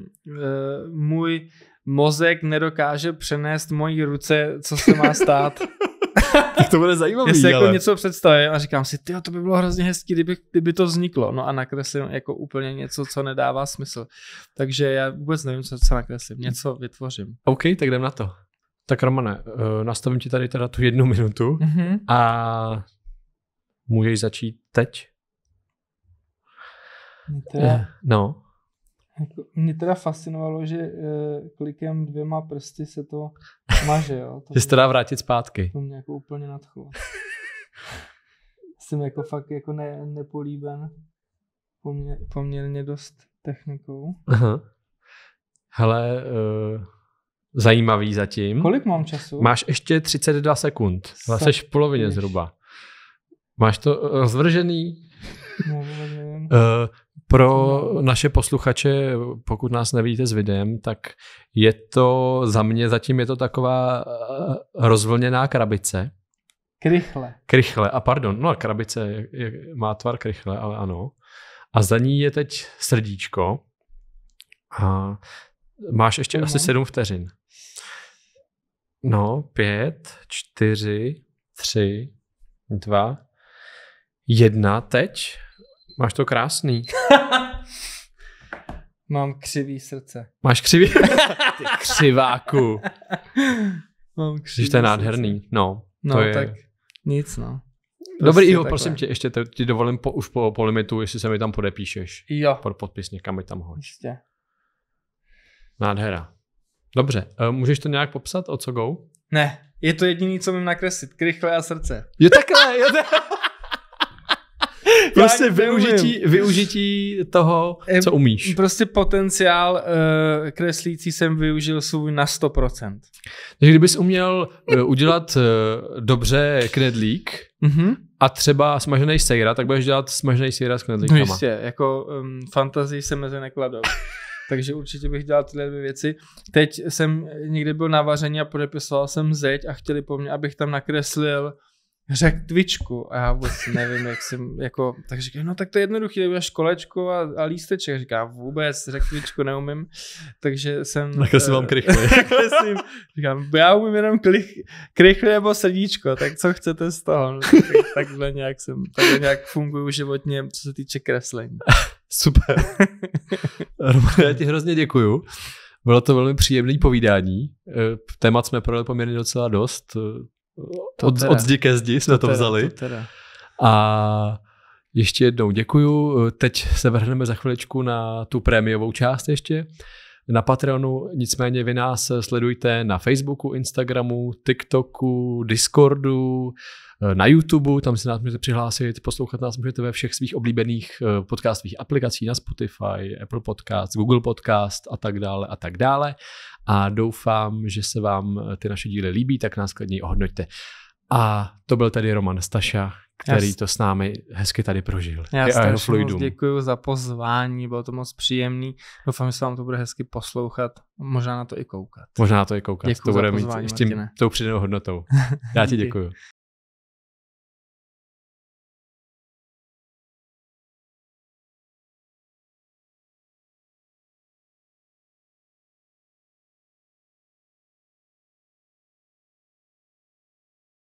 můj mozek nedokáže přenést mojí ruce, co se má stát. <laughs>
tak to bude zajímavé. Já
si jako něco představím a říkám si, tyjo, to by bylo hrozně hezký, kdyby, kdyby to vzniklo. No a nakreslím jako úplně něco, co nedává smysl. Takže já vůbec nevím, co, co nakreslím. Něco vytvořím.
OK, tak jdem na to. Tak Romane, uh, nastavím ti tady teda tu jednu minutu mm-hmm. a můžeš začít teď?
Teda, uh,
no.
Jako, mě teda fascinovalo, že uh, klikem dvěma prsty se to maže, jo.
To že se dá vrátit zpátky.
To mě jako úplně nadchlo. Jsem jako fakt jako ne, nepolíben poměr, poměrně dost technikou.
Aha. Hele, uh, zajímavý zatím.
Kolik mám času?
Máš ještě 32 sekund. Jsi v polovině zhruba. Máš to rozvržený?
No, nevím.
Uh, pro naše posluchače, pokud nás nevidíte s videem, tak je to, za mě zatím je to taková eh, rozvlněná krabice.
Krychle.
Krychle, a pardon, no krabice je, je, má tvar krychle, ale ano. A za ní je teď srdíčko. A máš ještě asi sedm vteřin. No, pět, čtyři, tři, dva, jedna teď Máš to krásný. <laughs>
Mám křivý srdce.
Máš křivý? <laughs> Ty křiváku.
Mám
Když to je nádherný. No,
No,
to je...
tak nic, no.
Dobrý,
Prostě
Ivo,
takhle.
prosím tě, ještě ti dovolím po, už po, po limitu, jestli se mi tam podepíšeš.
Jo,
Pod podpis někam mi tam hoď.
ještě.
Nádhera. Dobře, eh, můžeš to nějak popsat, o co go?
Ne, je to jediný, co mám nakreslit. Krychle a srdce.
Je takhle, je to... <laughs> <laughs> prostě využití, využití toho, co umíš.
Prostě potenciál uh, kreslící jsem využil svůj na 100%.
Takže kdybys uměl eh, udělat eh, dobře knedlík
Mhm.
a třeba smažený sejra, tak budeš dělat smažený sejra s
No
knedlíkama.
jistě, jako um, fantazii se mezi nekladou. <laughs> Takže určitě bych dělal tyhle dvě věci. Teď jsem někdy byl na vaření a podepisoval jsem zeď a chtěli po mně, abych tam nakreslil řektvičku a já vůbec nevím, jak jsem, jako, tak říkám, no tak to je jednoduché, budeš kolečko a, a lísteček. Říká, vůbec řektvičku neumím, takže jsem...
Nakreslím krychle. <laughs>
nakreslím. Říkám, já umím jenom klich, nebo srdíčko, tak co chcete z toho? No, tak, takhle nějak jsem, takhle nějak funguju životně, co se týče kreslení. <laughs>
Super. <laughs> Roman, já ti hrozně děkuju. Bylo to velmi příjemné povídání. Eh, Témat jsme projeli poměrně docela dost. Eh,
To
Od, od zdi ke zdi jsme to,
teda,
vzali.
To teda.
A ještě jednou děkuju. Teď se vrhneme za chviličku na tu prémiovou část ještě na Patreonu, nicméně vy nás sledujte na Facebooku, Instagramu, TikToku, Discordu, na YouTube, tam si nás můžete přihlásit, poslouchat nás můžete ve všech svých oblíbených eh, podcastových aplikacích na Spotify, Apple Podcast, Google Podcast a tak dále a tak dále. A doufám, že se vám ty naše díly líbí, tak nás klidně ohodnoťte. A to byl tady Roman Staša, který
Já s-
to s námi hezky tady prožil.
Já strašně moc děkuji za pozvání, bylo to moc příjemný. Doufám, že se vám to bude hezky poslouchat, možná na to i koukat.
Možná to i koukat.
Děkuju
to bude mít s tím,
Martine.
tou přidanou hodnotou. <laughs> Já ti
Díky.
děkuju.